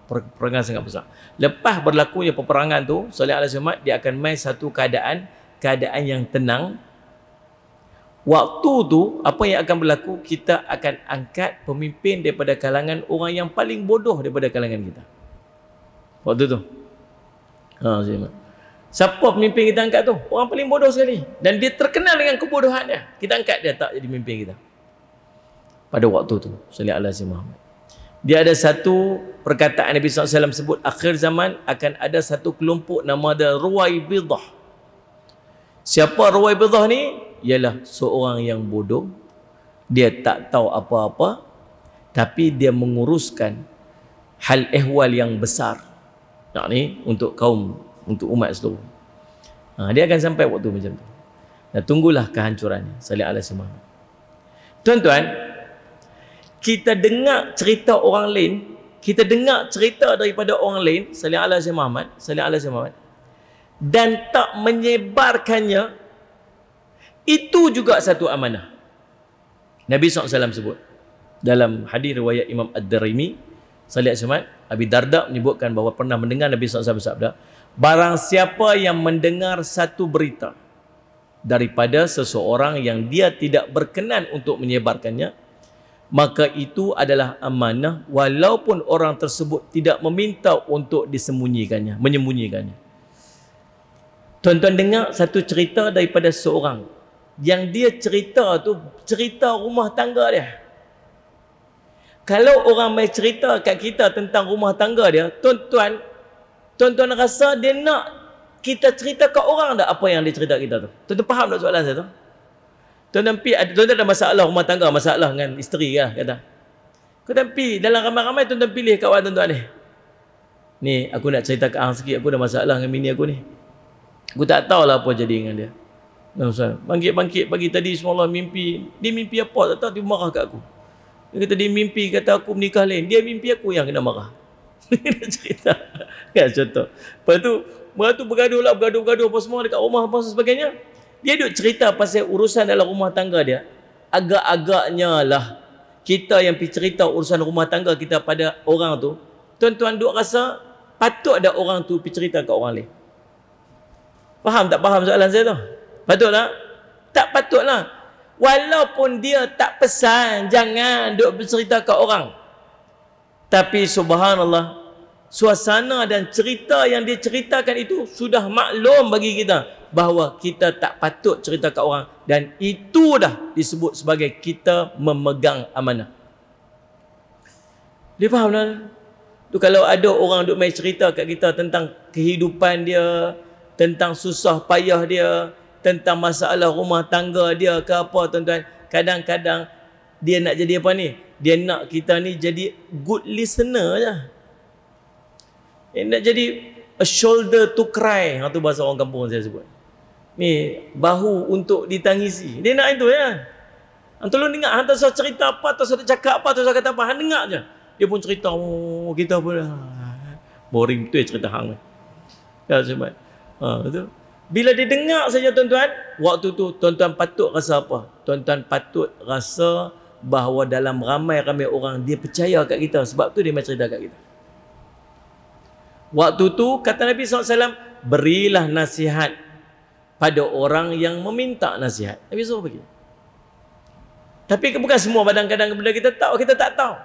Peperangan sangat besar. Lepas berlakunya peperangan tu, Salih ala Muhammad dia akan main satu keadaan keadaan yang tenang. Waktu tu apa yang akan berlaku? Kita akan angkat pemimpin daripada kalangan orang yang paling bodoh daripada kalangan kita. Waktu tu. Ha, Siapa pemimpin kita angkat tu? Orang paling bodoh sekali. Dan dia terkenal dengan kebodohan dia. Kita angkat dia tak jadi pemimpin kita. Pada waktu tu. Salih Allah si Muhammad. Dia ada satu perkataan Nabi SAW sebut akhir zaman akan ada satu kelompok nama dia Ruwai Bidah. Siapa Ruwai Bidah ni? Ialah seorang yang bodoh. Dia tak tahu apa-apa. Tapi dia menguruskan hal ehwal yang besar. Nak ni untuk kaum untuk umat seluruh. Ha, dia akan sampai waktu macam tu. Dan tunggulah kehancurannya. Salih ala semua. Tuan-tuan, kita dengar cerita orang lain, kita dengar cerita daripada orang lain, salih ala semua Muhammad, salih ala semua Muhammad, dan tak menyebarkannya, itu juga satu amanah. Nabi SAW sebut dalam hadis riwayat Imam Ad-Darimi, salih ala Abi Darda menyebutkan bahawa pernah mendengar Nabi SAW bersabda, Barang siapa yang mendengar satu berita daripada seseorang yang dia tidak berkenan untuk menyebarkannya, maka itu adalah amanah walaupun orang tersebut tidak meminta untuk disembunyikannya, menyembunyikannya. Tuan-tuan dengar satu cerita daripada seorang yang dia cerita tu cerita rumah tangga dia. Kalau orang mai cerita kat kita tentang rumah tangga dia, tuan-tuan Tuan-tuan rasa dia nak kita cerita ke orang tak apa yang dia cerita kita tu? Tuan-tuan faham tak soalan saya tu? Tuan-tuan pi ada tuan-tuan ada masalah rumah tangga, masalah dengan isteri lah kata. Tuan-tuan pi dalam ramai-ramai tuan-tuan pilih kawan tuan-tuan ni. Ni aku nak cerita ke hang sikit aku ada masalah dengan bini aku ni. Aku tak tahu lah apa jadi dengan dia. Bangkit-bangkit pagi tadi semalam mimpi. Dia mimpi apa tak tahu dia marah kat aku. Dia kata dia mimpi kata aku menikah lain. Dia mimpi aku yang kena marah. dia cerita kan contoh lepas tu lepas tu bergaduh lah bergaduh-bergaduh apa semua dekat rumah apa sebagainya dia duduk cerita pasal urusan dalam rumah tangga dia. Agak-agaknya lah kita yang pergi cerita urusan rumah tangga kita pada orang tu tuan-tuan duk rasa patut ada orang tu pergi cerita ke orang lain. Faham tak faham soalan saya tu? Patut tak? Tak patut lah. Walaupun dia tak pesan jangan duk bercerita ke orang. Tapi subhanallah suasana dan cerita yang dia ceritakan itu sudah maklum bagi kita bahawa kita tak patut cerita kat orang dan itu dah disebut sebagai kita memegang amanah. Dia faham tak? Tu kalau ada orang duk main cerita kat kita tentang kehidupan dia, tentang susah payah dia, tentang masalah rumah tangga dia ke apa tuan-tuan, kadang-kadang dia nak jadi apa ni? Dia nak kita ni jadi good listener je. Eh, nak jadi a shoulder to cry. Ha tu bahasa orang kampung saya sebut. Ni bahu untuk ditangisi. Dia nak itu ya. Antu lu dengar hantar saya cerita apa atau saya cakap apa atau saya kata apa, hang dengar je. Dia pun cerita oh, kita pun dah. Boring tu cerita hang. Ya sebab. Ha tu. Bila dia dengar saja tuan-tuan, waktu tu tuan-tuan patut rasa apa? Tuan-tuan patut rasa bahawa dalam ramai-ramai orang dia percaya kat kita sebab tu dia macam cerita kat kita. Waktu tu kata Nabi SAW Berilah nasihat Pada orang yang meminta nasihat. Nabi SAW pergi. Tapi bukan semua kadang-kadang benda kita tahu Kita tak tahu.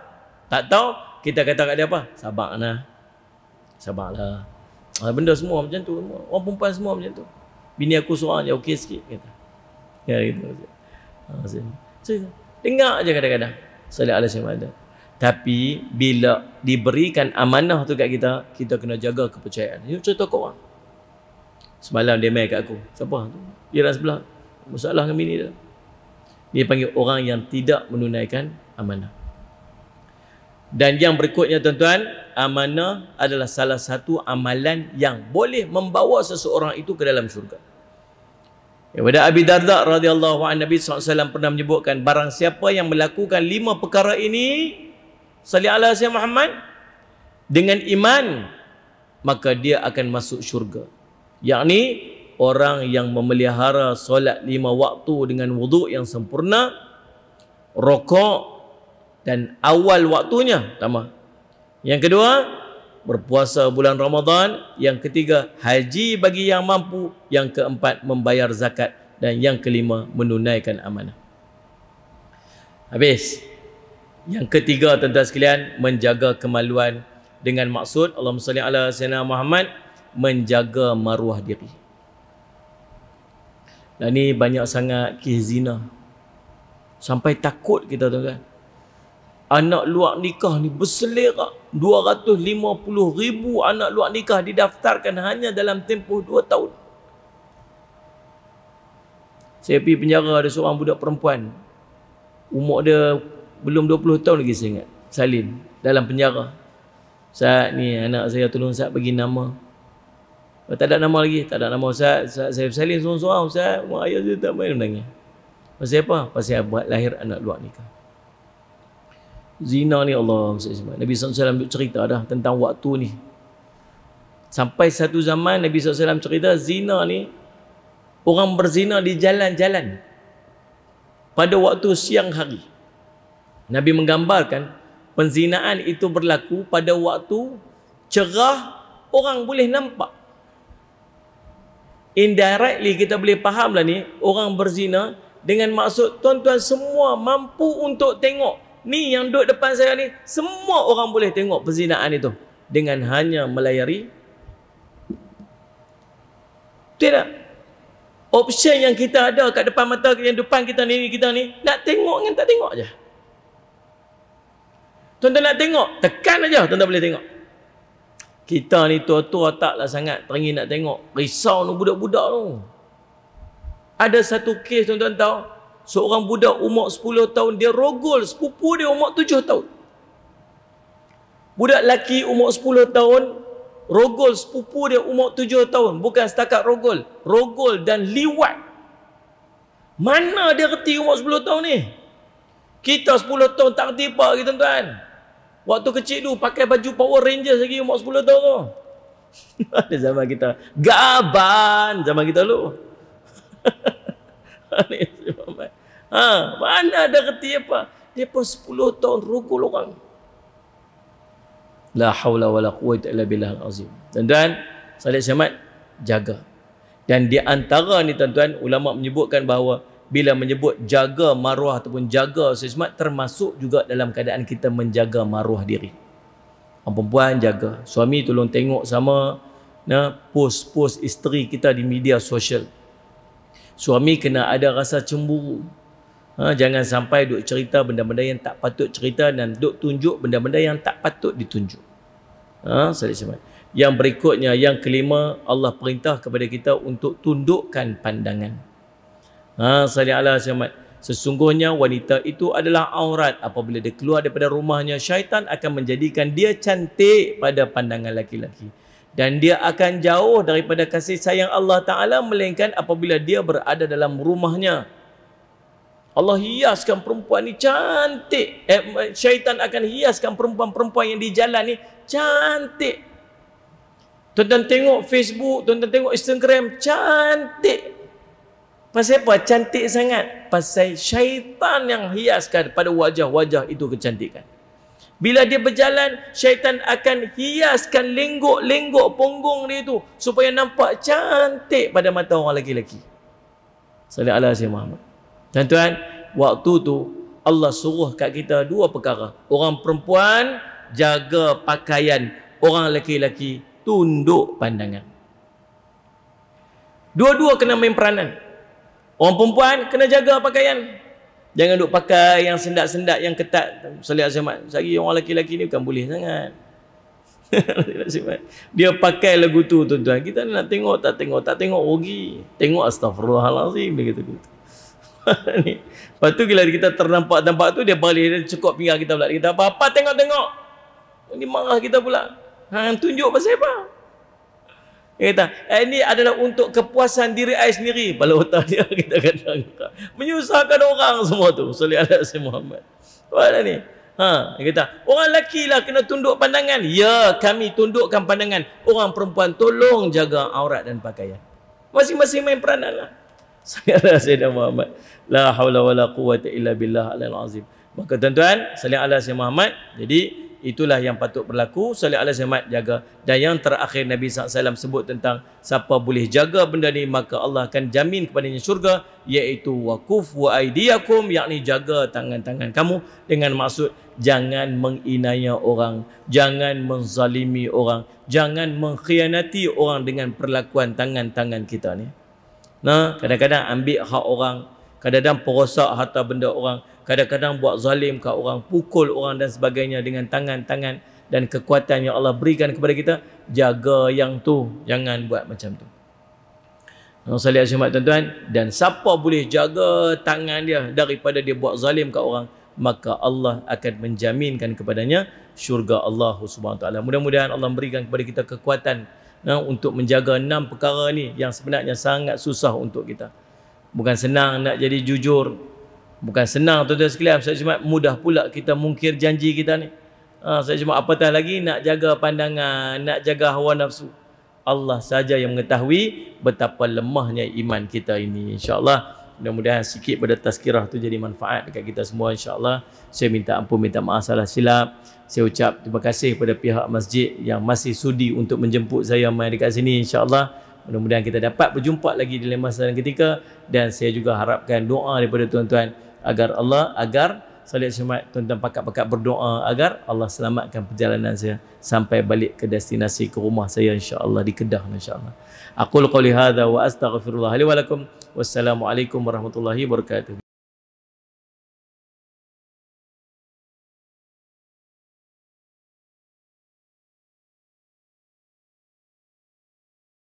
Tak tahu Kita kata kat dia apa? Sabarlah. Sabarlah. Ah, Benda semua macam tu. Orang perempuan semua macam tu. Bini aku seorang je okey sikit kata. Ya gitu. Ha, Dengar je kadang-kadang. Salih alaihi wasallam. Tapi bila diberikan amanah tu kat kita, kita kena jaga kepercayaan. Ini cerita kau orang. Semalam dia main kat aku. Siapa tu? Dalam sebelah. Masalah dengan bini dia. Dia panggil orang yang tidak menunaikan amanah. Dan yang berikutnya tuan-tuan, amanah adalah salah satu amalan yang boleh membawa seseorang itu ke dalam syurga. Kepada Abi Darda radhiyallahu anhu Nabi SAW pernah menyebutkan barang siapa yang melakukan lima perkara ini Salih Sayyid Muhammad dengan iman maka dia akan masuk syurga. Yakni orang yang memelihara solat lima waktu dengan wuduk yang sempurna, rokok dan awal waktunya. Tambah. Yang kedua, berpuasa bulan Ramadan. Yang ketiga, haji bagi yang mampu. Yang keempat, membayar zakat. Dan yang kelima, menunaikan amanah. Habis. Yang ketiga tuan-tuan sekalian menjaga kemaluan dengan maksud Allahumma salli ala sayyidina Muhammad menjaga maruah diri. Dan ni banyak sangat kes zina. Sampai takut kita tu kan. Anak luar nikah ni berselerak. 250 ribu anak luar nikah didaftarkan hanya dalam tempoh 2 tahun. Saya pergi penjara ada seorang budak perempuan. Umur dia belum 20 tahun lagi saya ingat. Salin. Dalam penjara. Saat ni anak saya tolong Ustaz bagi nama. Oh, tak ada nama lagi. Tak ada nama Ustaz. Ustaz saya salin seorang-seorang Ustaz. Mak ayah saya tak main menangis. Pasal apa? Pasal buat lahir anak luar nikah. Zina ni Allah Nabi SAW cerita dah tentang waktu ni. Sampai satu zaman Nabi SAW cerita zina ni orang berzina di jalan-jalan pada waktu siang hari. Nabi menggambarkan penzinaan itu berlaku pada waktu cerah orang boleh nampak. Indirectly kita boleh faham lah ni orang berzina dengan maksud tuan-tuan semua mampu untuk tengok. Ni yang duduk depan saya ni semua orang boleh tengok perzinaan itu. Dengan hanya melayari. Tidak. Option yang kita ada kat depan mata yang depan kita ni kita ni nak tengok dengan tak tengok aja tuan-tuan nak tengok tekan aja tuan-tuan boleh tengok kita ni tua-tua taklah sangat teringin nak tengok risau tu budak-budak tu ada satu kes tuan-tuan tahu, seorang budak umur 10 tahun dia rogol sepupu dia umur 7 tahun. Budak lelaki umur 10 tahun rogol sepupu dia umur 7 tahun, bukan setakat rogol, rogol dan liwat. Mana dia reti umur 10 tahun ni? Kita 10 tahun tak reti apa lagi tuan-tuan. Waktu kecil tu pakai baju Power Rangers lagi umur 10 tahun tu. Ada zaman kita. Gaban zaman kita lu ha, mana ada reti apa? Dia pun 10 tahun rukul orang. La haula wala quwwata illa billah azim. Tuan-tuan, syamat jaga. Dan di antara ni tuan-tuan, ulama menyebutkan bahawa bila menyebut jaga maruah ataupun jaga sesmat termasuk juga dalam keadaan kita menjaga maruah diri. Orang perempuan jaga. Suami tolong tengok sama nah, post-post isteri kita di media sosial suami kena ada rasa cemburu. Ha, jangan sampai duk cerita benda-benda yang tak patut cerita dan duk tunjuk benda-benda yang tak patut ditunjuk. Ha, yang berikutnya, yang kelima, Allah perintah kepada kita untuk tundukkan pandangan. Ha, Allah Sesungguhnya wanita itu adalah aurat. Apabila dia keluar daripada rumahnya syaitan akan menjadikan dia cantik pada pandangan laki-laki dan dia akan jauh daripada kasih sayang Allah Ta'ala melainkan apabila dia berada dalam rumahnya. Allah hiaskan perempuan ni cantik. Eh, syaitan akan hiaskan perempuan-perempuan yang di jalan ni cantik. Tuan-tuan tengok Facebook tuan-tuan tengok Instagram cantik pasal apa cantik sangat pasal syaitan yang hiaskan pada wajah-wajah itu kecantikan bila dia berjalan, syaitan akan hiaskan lenggok-lenggok punggung dia tu supaya nampak cantik pada mata orang lelaki-lelaki. Salih Allah Sayyid Muhammad. Tuan-tuan, waktu tu Allah suruh kat kita dua perkara. Orang perempuan jaga pakaian, orang lelaki-lelaki tunduk pandangan. Dua-dua kena main peranan. Orang perempuan kena jaga pakaian, Jangan duk pakai yang sendak-sendak yang ketat. Salih Azamat. Sehari orang lelaki-lelaki ni bukan boleh sangat. Dia pakai lagu tu tuan-tuan. Kita nak tengok tak tengok. Tak tengok rugi. Tengok astagfirullahaladzim. Dia kata gitu. Lepas tu bila kita ternampak-nampak tu dia balik dia cukup pinggang kita pula. Dia kata apa-apa tengok-tengok. Ini marah kita pula. Ha, tunjuk pasal apa? Kata, eh, ini adalah untuk kepuasan diri saya sendiri. Pada otak dia, kita kata, menyusahkan orang semua tu. Salih ala si Muhammad. Apa ni? Ha, kata, orang lelaki lah kena tunduk pandangan. Ya, kami tundukkan pandangan. Orang perempuan tolong jaga aurat dan pakaian. Masing-masing main peranan lah. Salih ala si Muhammad. La hawla wa la quwata illa billah alal azim. Maka tuan-tuan, salih ala si Muhammad. Jadi, itulah yang patut berlaku. Salih alaihi wasallam jaga. Dan yang terakhir Nabi SAW sebut tentang siapa boleh jaga benda ni maka Allah akan jamin kepadanya syurga iaitu wakuf wa aidiyakum yakni jaga tangan-tangan kamu dengan maksud jangan menginaya orang jangan menzalimi orang jangan mengkhianati orang dengan perlakuan tangan-tangan kita ni. Nah kadang-kadang ambil hak orang kadang-kadang perosak harta benda orang kadang-kadang buat zalim ke orang, pukul orang dan sebagainya dengan tangan-tangan dan kekuatan yang Allah berikan kepada kita, jaga yang tu, jangan buat macam tu. Saya lihat tuan-tuan, dan siapa boleh jaga tangan dia daripada dia buat zalim ke orang, maka Allah akan menjaminkan kepadanya syurga Allah taala. Mudah-mudahan Allah memberikan kepada kita kekuatan nah, untuk menjaga enam perkara ni yang sebenarnya sangat susah untuk kita. Bukan senang nak jadi jujur, Bukan senang tuan-tuan sekalian. Saya cuma mudah pula kita mungkir janji kita ni. Ha, saya cuma apatah lagi nak jaga pandangan, nak jaga hawa nafsu. Allah saja yang mengetahui betapa lemahnya iman kita ini. InsyaAllah mudah-mudahan sikit pada tazkirah tu jadi manfaat dekat kita semua insyaAllah. Saya minta ampun, minta maaf salah silap. Saya ucap terima kasih kepada pihak masjid yang masih sudi untuk menjemput saya main dekat sini insyaAllah. Mudah-mudahan kita dapat berjumpa lagi di lain masa dan ketika. Dan saya juga harapkan doa daripada tuan-tuan agar Allah agar Salih Syumat tuan-tuan pakat-pakat berdoa agar Allah selamatkan perjalanan saya sampai balik ke destinasi ke rumah saya insya-Allah di Kedah insya-Allah. Aku qouli hadza wa astaghfirullah li wa lakum. Wassalamualaikum warahmatullahi wabarakatuh.